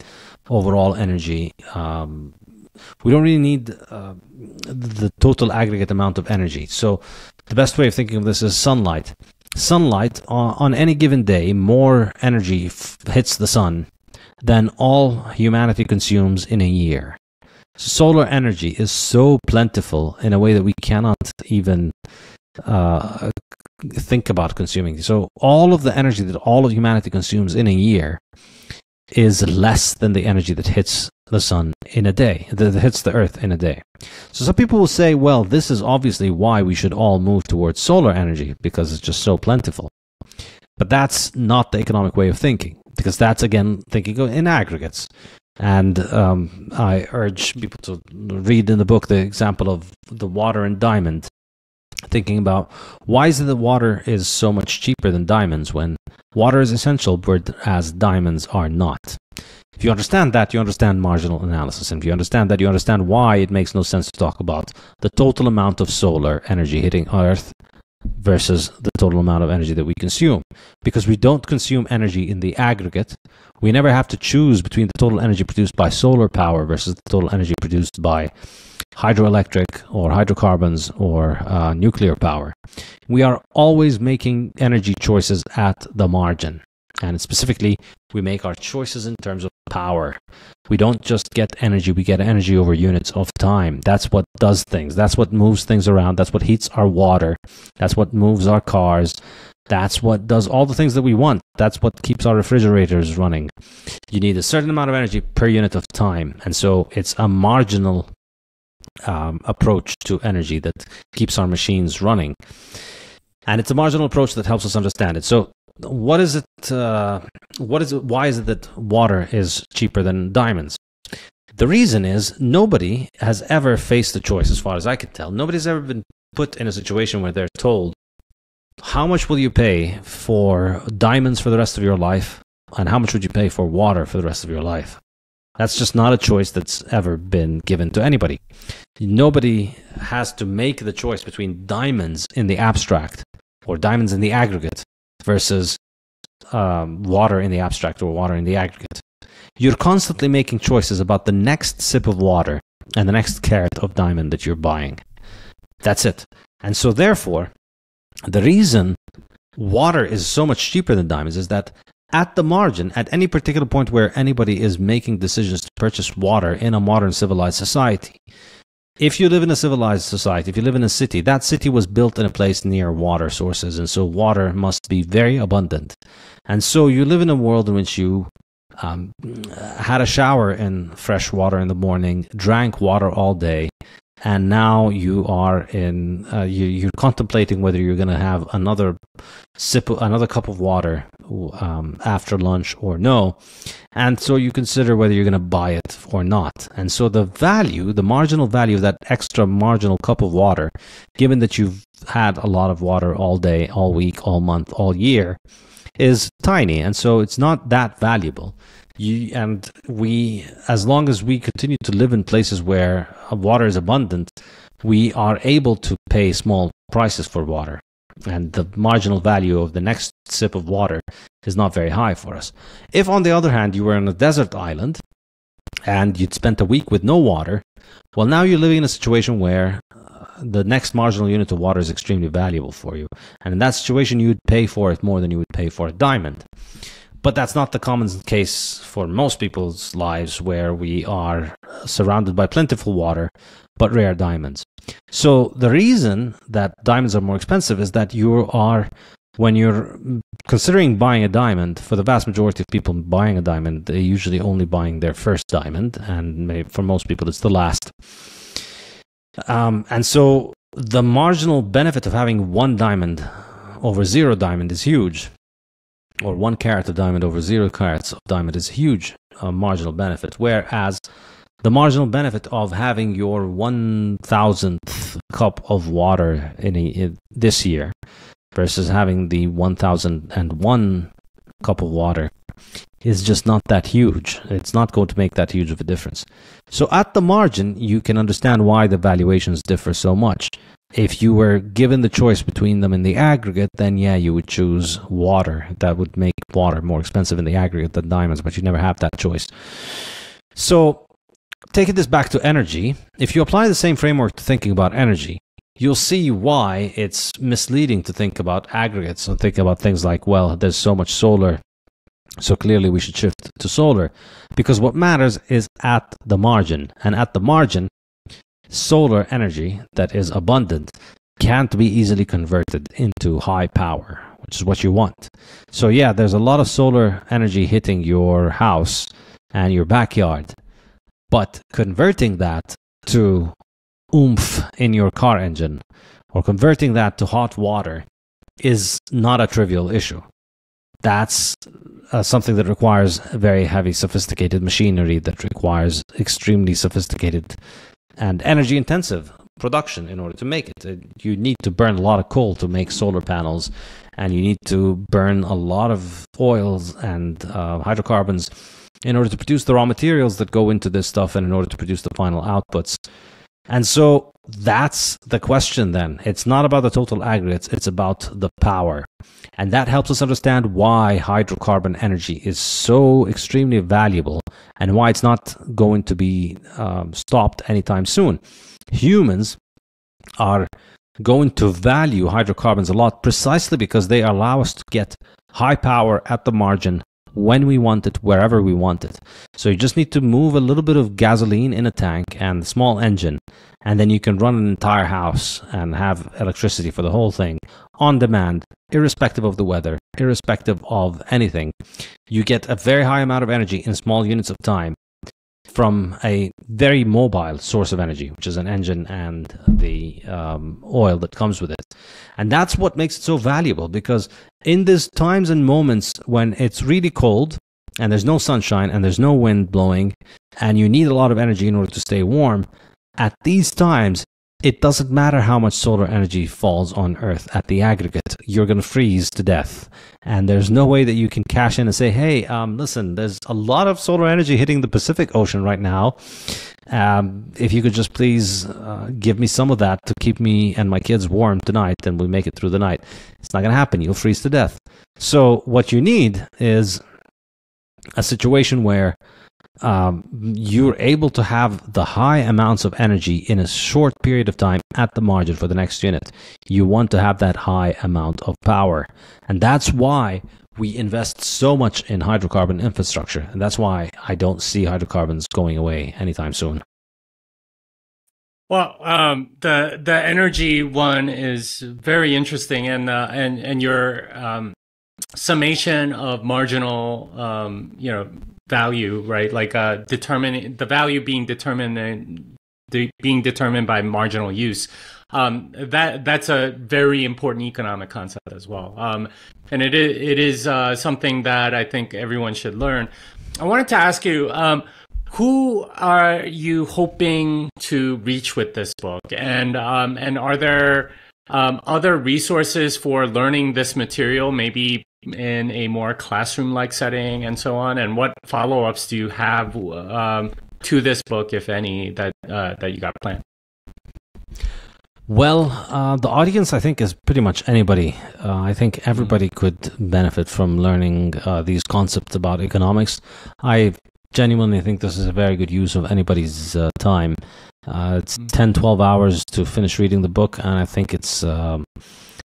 overall energy. Um, we don't really need uh, the total aggregate amount of energy. So the best way of thinking of this is sunlight. Sunlight on, on any given day, more energy f- hits the sun than all humanity consumes in a year. Solar energy is so plentiful in a way that we cannot even uh, think about consuming. So, all of the energy that all of humanity consumes in a year is less than the energy that hits the sun in a day, that hits the earth in a day. So, some people will say, well, this is obviously why we should all move towards solar energy because it's just so plentiful. But that's not the economic way of thinking because that's again thinking in aggregates. And um, I urge people to read in the book the example of the water and diamond, thinking about why is it that water is so much cheaper than diamonds when water is essential, whereas diamonds are not. If you understand that, you understand marginal analysis. And if you understand that, you understand why it makes no sense to talk about the total amount of solar energy hitting Earth versus the total amount of energy that we consume. Because we don't consume energy in the aggregate, we never have to choose between the total energy produced by solar power versus the total energy produced by hydroelectric or hydrocarbons or uh, nuclear power. We are always making energy choices at the margin. And specifically, we make our choices in terms of power. We don't just get energy, we get energy over units of time. That's what does things. That's what moves things around. That's what heats our water. That's what moves our cars. That's what does all the things that we want. That's what keeps our refrigerators running. You need a certain amount of energy per unit of time. And so it's a marginal um, approach to energy that keeps our machines running. And it's a marginal approach that helps us understand it. So what is it? Uh, what is it? Why is it that water is cheaper than diamonds? The reason is nobody has ever faced the choice, as far as I can tell. Nobody's ever been put in a situation where they're told, "How much will you pay for diamonds for the rest of your life, and how much would you pay for water for the rest of your life?" That's just not a choice that's ever been given to anybody. Nobody has to make the choice between diamonds in the abstract or diamonds in the aggregate versus um, water in the abstract or water in the aggregate. You're constantly making choices about the next sip of water and the next carat of diamond that you're buying. That's it. And so, therefore, the reason water is so much cheaper than diamonds is that at the margin, at any particular point where anybody is making decisions to purchase water in a modern civilized society, if you live in a civilized society, if you live in a city, that city was built in a place near water sources, and so water must be very abundant. And so you live in a world in which you um, had a shower in fresh water in the morning, drank water all day, and now you are in uh, you, you're contemplating whether you're going to have another sip another cup of water um, after lunch or no. And so you consider whether you're going to buy it or not. And so the value the marginal value of that extra marginal cup of water given that you've had a lot of water all day all week all month all year is tiny. And so it's not that valuable you, and we, as long as we continue to live in places where water is abundant, we are able to pay small prices for water. And the marginal value of the next sip of water is not very high for us. If, on the other hand, you were on a desert island and you'd spent a week with no water, well, now you're living in a situation where uh, the next marginal unit of water is extremely valuable for you. And in that situation, you would pay for it more than you would pay for a diamond. But that's not the common case for most people's lives where we are surrounded by plentiful water but rare diamonds. So the reason that diamonds are more expensive is that you are when you're considering buying a diamond, for the vast majority of people buying a diamond, they're usually only buying their first diamond, and for most people, it's the last. Um, and so the marginal benefit of having one diamond over zero diamond is huge, or one carat of diamond over zero carats of diamond is a huge uh, marginal benefit. Whereas the marginal benefit of having your one thousandth cup of water in, a, in this year versus having the 1001 cup of water is just not that huge. It's not going to make that huge of a difference. So at the margin, you can understand why the valuations differ so much. If you were given the choice between them in the aggregate, then yeah, you would choose water. That would make water more expensive in the aggregate than diamonds, but you never have that choice. So, taking this back to energy, if you apply the same framework to thinking about energy, you'll see why it's misleading to think about aggregates and think about things like, well, there's so much solar, so clearly we should shift to solar. Because what matters is at the margin. And at the margin, solar energy that is abundant can't be easily converted into high power, which is what you want. So, yeah, there's a lot of solar energy hitting your house and your backyard. But converting that to oomph in your car engine or converting that to hot water is not a trivial issue. That's uh, something that requires very heavy, sophisticated machinery that requires extremely sophisticated and energy intensive production in order to make it. Uh, you need to burn a lot of coal to make solar panels, and you need to burn a lot of oils and uh, hydrocarbons in order to produce the raw materials that go into this stuff and in order to produce the final outputs. And so that's the question then. It's not about the total aggregates, it's about the power. And that helps us understand why hydrocarbon energy is so extremely valuable and why it's not going to be um, stopped anytime soon. Humans are going to value hydrocarbons a lot precisely because they allow us to get high power at the margin when we want it, wherever we want it. So you just need to move a little bit of gasoline in a tank and a small engine, and then you can run an entire house and have electricity for the whole thing on demand, irrespective of the weather, irrespective of anything. You get a very high amount of energy in small units of time from a very mobile source of energy, which is an engine and the um, oil that comes with it. And that's what makes it so valuable because in these times and moments when it's really cold and there's no sunshine and there's no wind blowing and you need a lot of energy in order to stay warm, at these times, it doesn't matter how much solar energy falls on Earth at the aggregate, you're going to freeze to death. And there's no way that you can cash in and say, hey, um, listen, there's a lot of solar energy hitting the Pacific Ocean right now. Um, if you could just please uh, give me some of that to keep me and my kids warm tonight, then we make it through the night. It's not going to happen. You'll freeze to death. So, what you need is a situation where um, you're able to have the high amounts of energy in a short period of time at the margin for the next unit. You want to have that high amount of power. And that's why we invest so much in hydrocarbon infrastructure. And that's why I don't see hydrocarbons going away anytime soon. Well, um, the the energy one is very interesting, and uh, and and your um, summation of marginal, um, you know, value, right? Like uh, determining the value being determined de- being determined by marginal use. Um, that that's a very important economic concept as well. Um, and it is, it is uh, something that I think everyone should learn. I wanted to ask you, um, who are you hoping to reach with this book, and um, and are there um, other resources for learning this material, maybe in a more classroom like setting and so on? And what follow ups do you have um, to this book, if any, that, uh, that you got planned? Well, uh, the audience, I think, is pretty much anybody. Uh, I think everybody mm-hmm. could benefit from learning uh, these concepts about economics. I genuinely think this is a very good use of anybody's uh, time. Uh, it's mm-hmm. 10, 12 hours to finish reading the book, and I think it's um,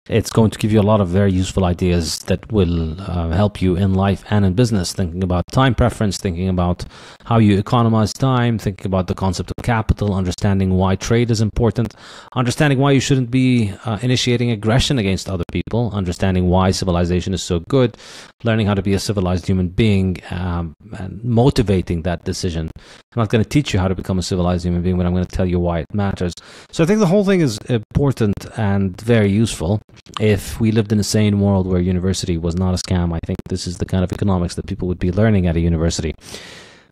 it's going to give you a lot of very useful ideas that will uh, help you in life and in business. Thinking about time preference, thinking about how you economize time, thinking about the concept of capital, understanding why trade is important, understanding why you shouldn't be uh, initiating aggression against other people, understanding why civilization is so good, learning how to be a civilized human being, um, and motivating that decision. I'm not going to teach you how to become a civilized human being, but I'm going to tell you why it matters. So I think the whole thing is important and very useful if we lived in a sane world where university was not a scam, I think this is the kind of economics that people would be learning at a university.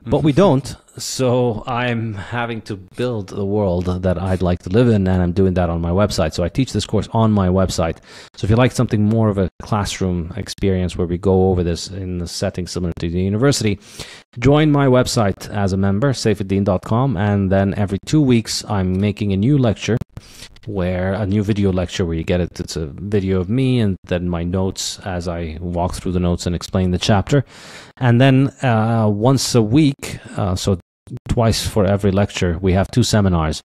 But we mm-hmm. don't, so I'm having to build the world that I'd like to live in, and I'm doing that on my website. So I teach this course on my website. So if you like something more of a classroom experience where we go over this in the setting similar to the university, join my website as a member, saifedean.com, and then every two weeks I'm making a new lecture where a new video lecture where you get it it's a video of me and then my notes as i walk through the notes and explain the chapter. And then uh, once a week uh, so twice for every lecture we have two seminars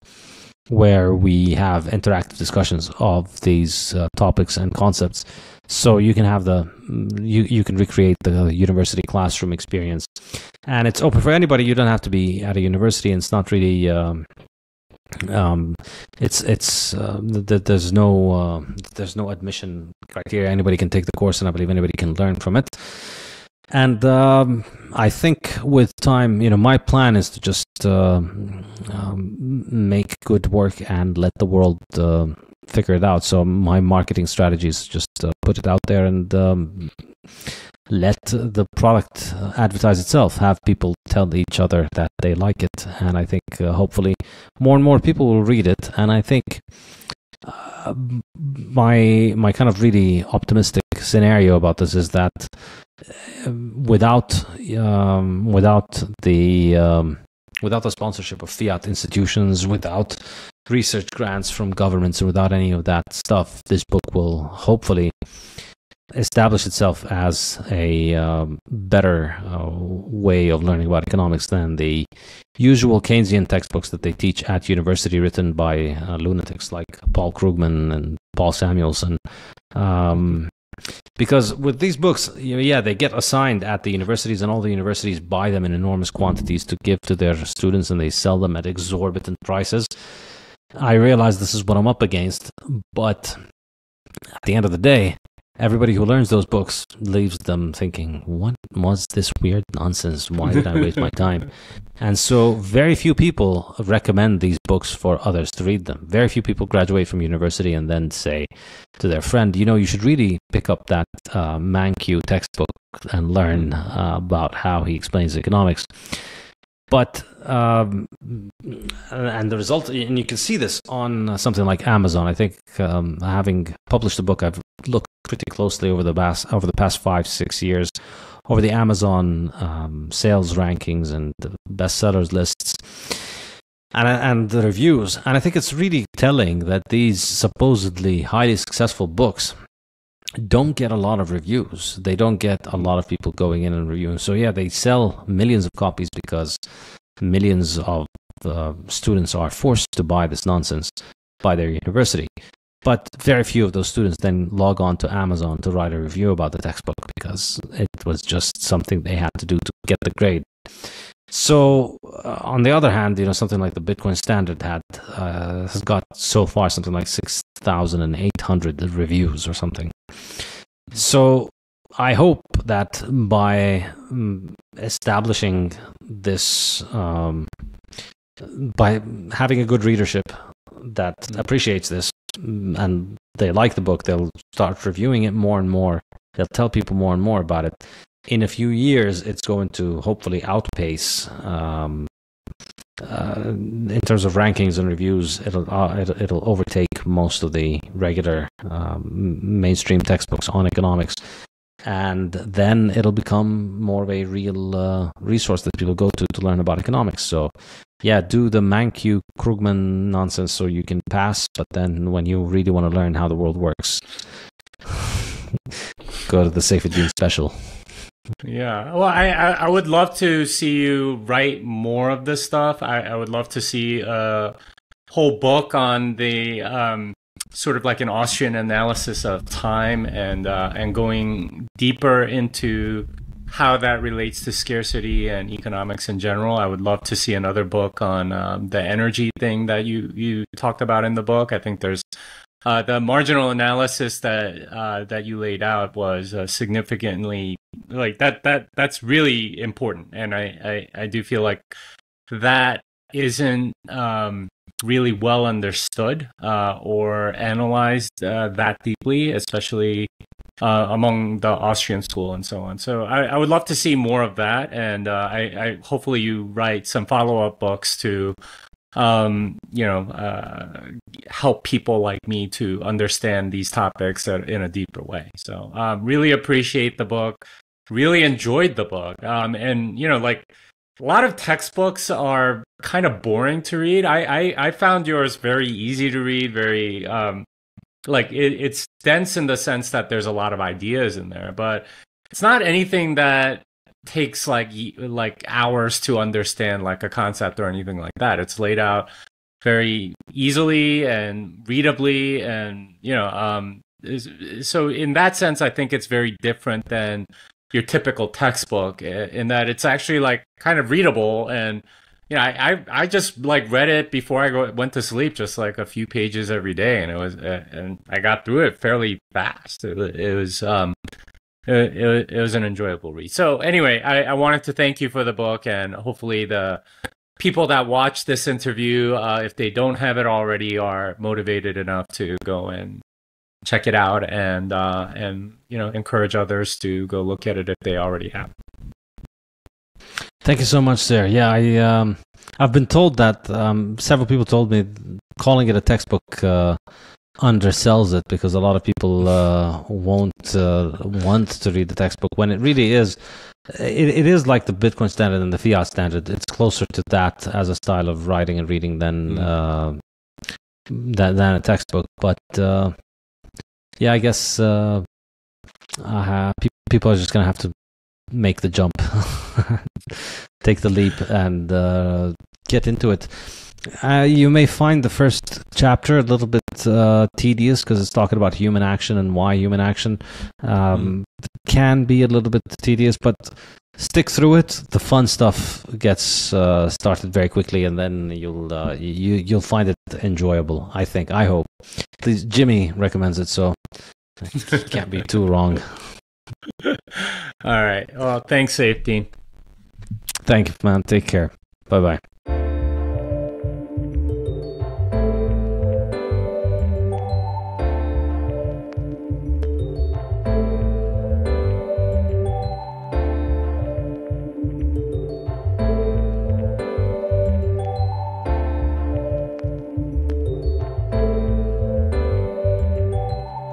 where we have interactive discussions of these uh, topics and concepts. So you can have the you you can recreate the university classroom experience. And it's open for anybody. You don't have to be at a university. And it's not really um, um, it's it's uh, th- there's no uh, there's no admission criteria. Anybody can take the course, and I believe anybody can learn from it. And um, I think with time, you know, my plan is to just uh, um, make good work and let the world uh, figure it out. So my marketing strategy is just uh, put it out there and um, let the product advertise itself have people tell each other that they like it. And i think uh, hopefully more and more people will read it. And i think uh, my my kind of really optimistic scenario about this is that uh, without um, without the um, without the sponsorship of fiat institutions without research grants from governments or without any of that stuff this book will hopefully establish itself as a um, better uh, way of learning about economics than the usual Keynesian textbooks that they teach at university, written by uh, lunatics like Paul Krugman and Paul Samuelson. Um, because with these books, you know, yeah, they get assigned at the universities, and all the universities buy them in enormous quantities to give to their students, and they sell them at exorbitant prices. I realize this is what I'm up against, but at the end of the day, everybody who learns those books leaves them thinking, what was this weird nonsense? Why did I waste my time? And so, very few people recommend these books for others to read them. Very few people graduate from university and then say to their friend, you know, you should really pick up that uh, Mankiw textbook and learn uh, about how he explains economics. But um, and the result, and you can see this on something like Amazon. I think um, having published the book, I've looked pretty closely over the past over the past five six years over the Amazon um, sales rankings and the bestsellers lists. And, and the reviews. And I think it's really telling that these supposedly highly successful books don't get a lot of reviews. They don't get a lot of people going in and reviewing. So yeah, they sell millions of copies because millions of uh, students are forced to buy this nonsense by their university. But very few of those students then log on to Amazon to write a review about the textbook because it was just something they had to do to get the grade. So, uh, on the other hand, you know, something like the Bitcoin Standard had uh, has got so far something like six thousand and eight hundred reviews or something. So, I hope that by um, establishing this, um, by having a good readership that appreciates this mm, and they like the book, they'll start reviewing it more and more. They'll tell people more and more about it. In a few years, it's going to hopefully outpace um, uh, in terms of rankings and reviews, it'll, uh, it'll, it'll overtake most of the regular um, mainstream textbooks on economics, and then it'll become more of a real uh, resource that people go to to learn about economics. So, yeah, do the Mankiw Krugman nonsense so you can pass, but then when you really want to learn how the world works, [SIGHS] go to the Saifedean special. Yeah. Well, I, I would love to see you write more of this stuff. I, I would love to see a whole book on the um, sort of like an Austrian analysis of time and uh, and going deeper into how that relates to scarcity and economics in general. I would love to see another book on um, the energy thing that you you talked about in the book. I think there's uh, the marginal analysis that uh, that you laid out was uh, significantly like that that that's really important, and I, I, I do feel like that isn't um, really well understood uh, or analyzed uh, that deeply, especially among the Austrian school and so on. So I, I, would love to see more of that, and I, I, hopefully you write some follow up books to, um, you know, uh, help people like me to understand these topics in a deeper way. So um, really appreciate the book, really enjoyed the book, um, and you know, like a lot of textbooks are kind of boring to read. I, I, I found yours very easy to read, very um, like it, it's dense in the sense that there's a lot of ideas in there, but it's not anything that takes like like hours to understand like a concept or anything like that. It's laid out very easily and readably, and you know, um, so in that sense, I think it's very different than your typical textbook in that it's actually like kind of readable and yeah, I, I, I just like read it before I go, went to sleep, just like a few pages every day, and it was and I got through it fairly fast. It, it was um, it, it, was an enjoyable read. So anyway, I, I wanted to thank you for the book, and hopefully the people that watch this interview, uh, if they don't have it already, are motivated enough to go and check it out, and uh, and you know encourage others to go look at it if they already have. Thank you so much, sir. Yeah, I um, I've been told that um, several people told me calling it a textbook uh, undersells it because a lot of people uh, won't uh, want to read the textbook when it really is. It, it is like the Bitcoin standard and the fiat standard. It's closer to that as a style of writing and reading than mm. than, than a textbook. But uh, yeah, I guess uh, people are just gonna have to make the jump, [LAUGHS] take the leap, and uh, get into it. Uh, you may find the first chapter a little bit uh, tedious because it's talking about human action and why human action um, mm. can be a little bit tedious, but stick through it. The fun stuff gets uh, started very quickly, and then you'll uh, you you'll find it enjoyable. I think. I hope. Please, Jimmy recommends it, so can't be too wrong. [LAUGHS] All right. Well, thanks, Saifedean. Thank you, man. Take care. Bye bye.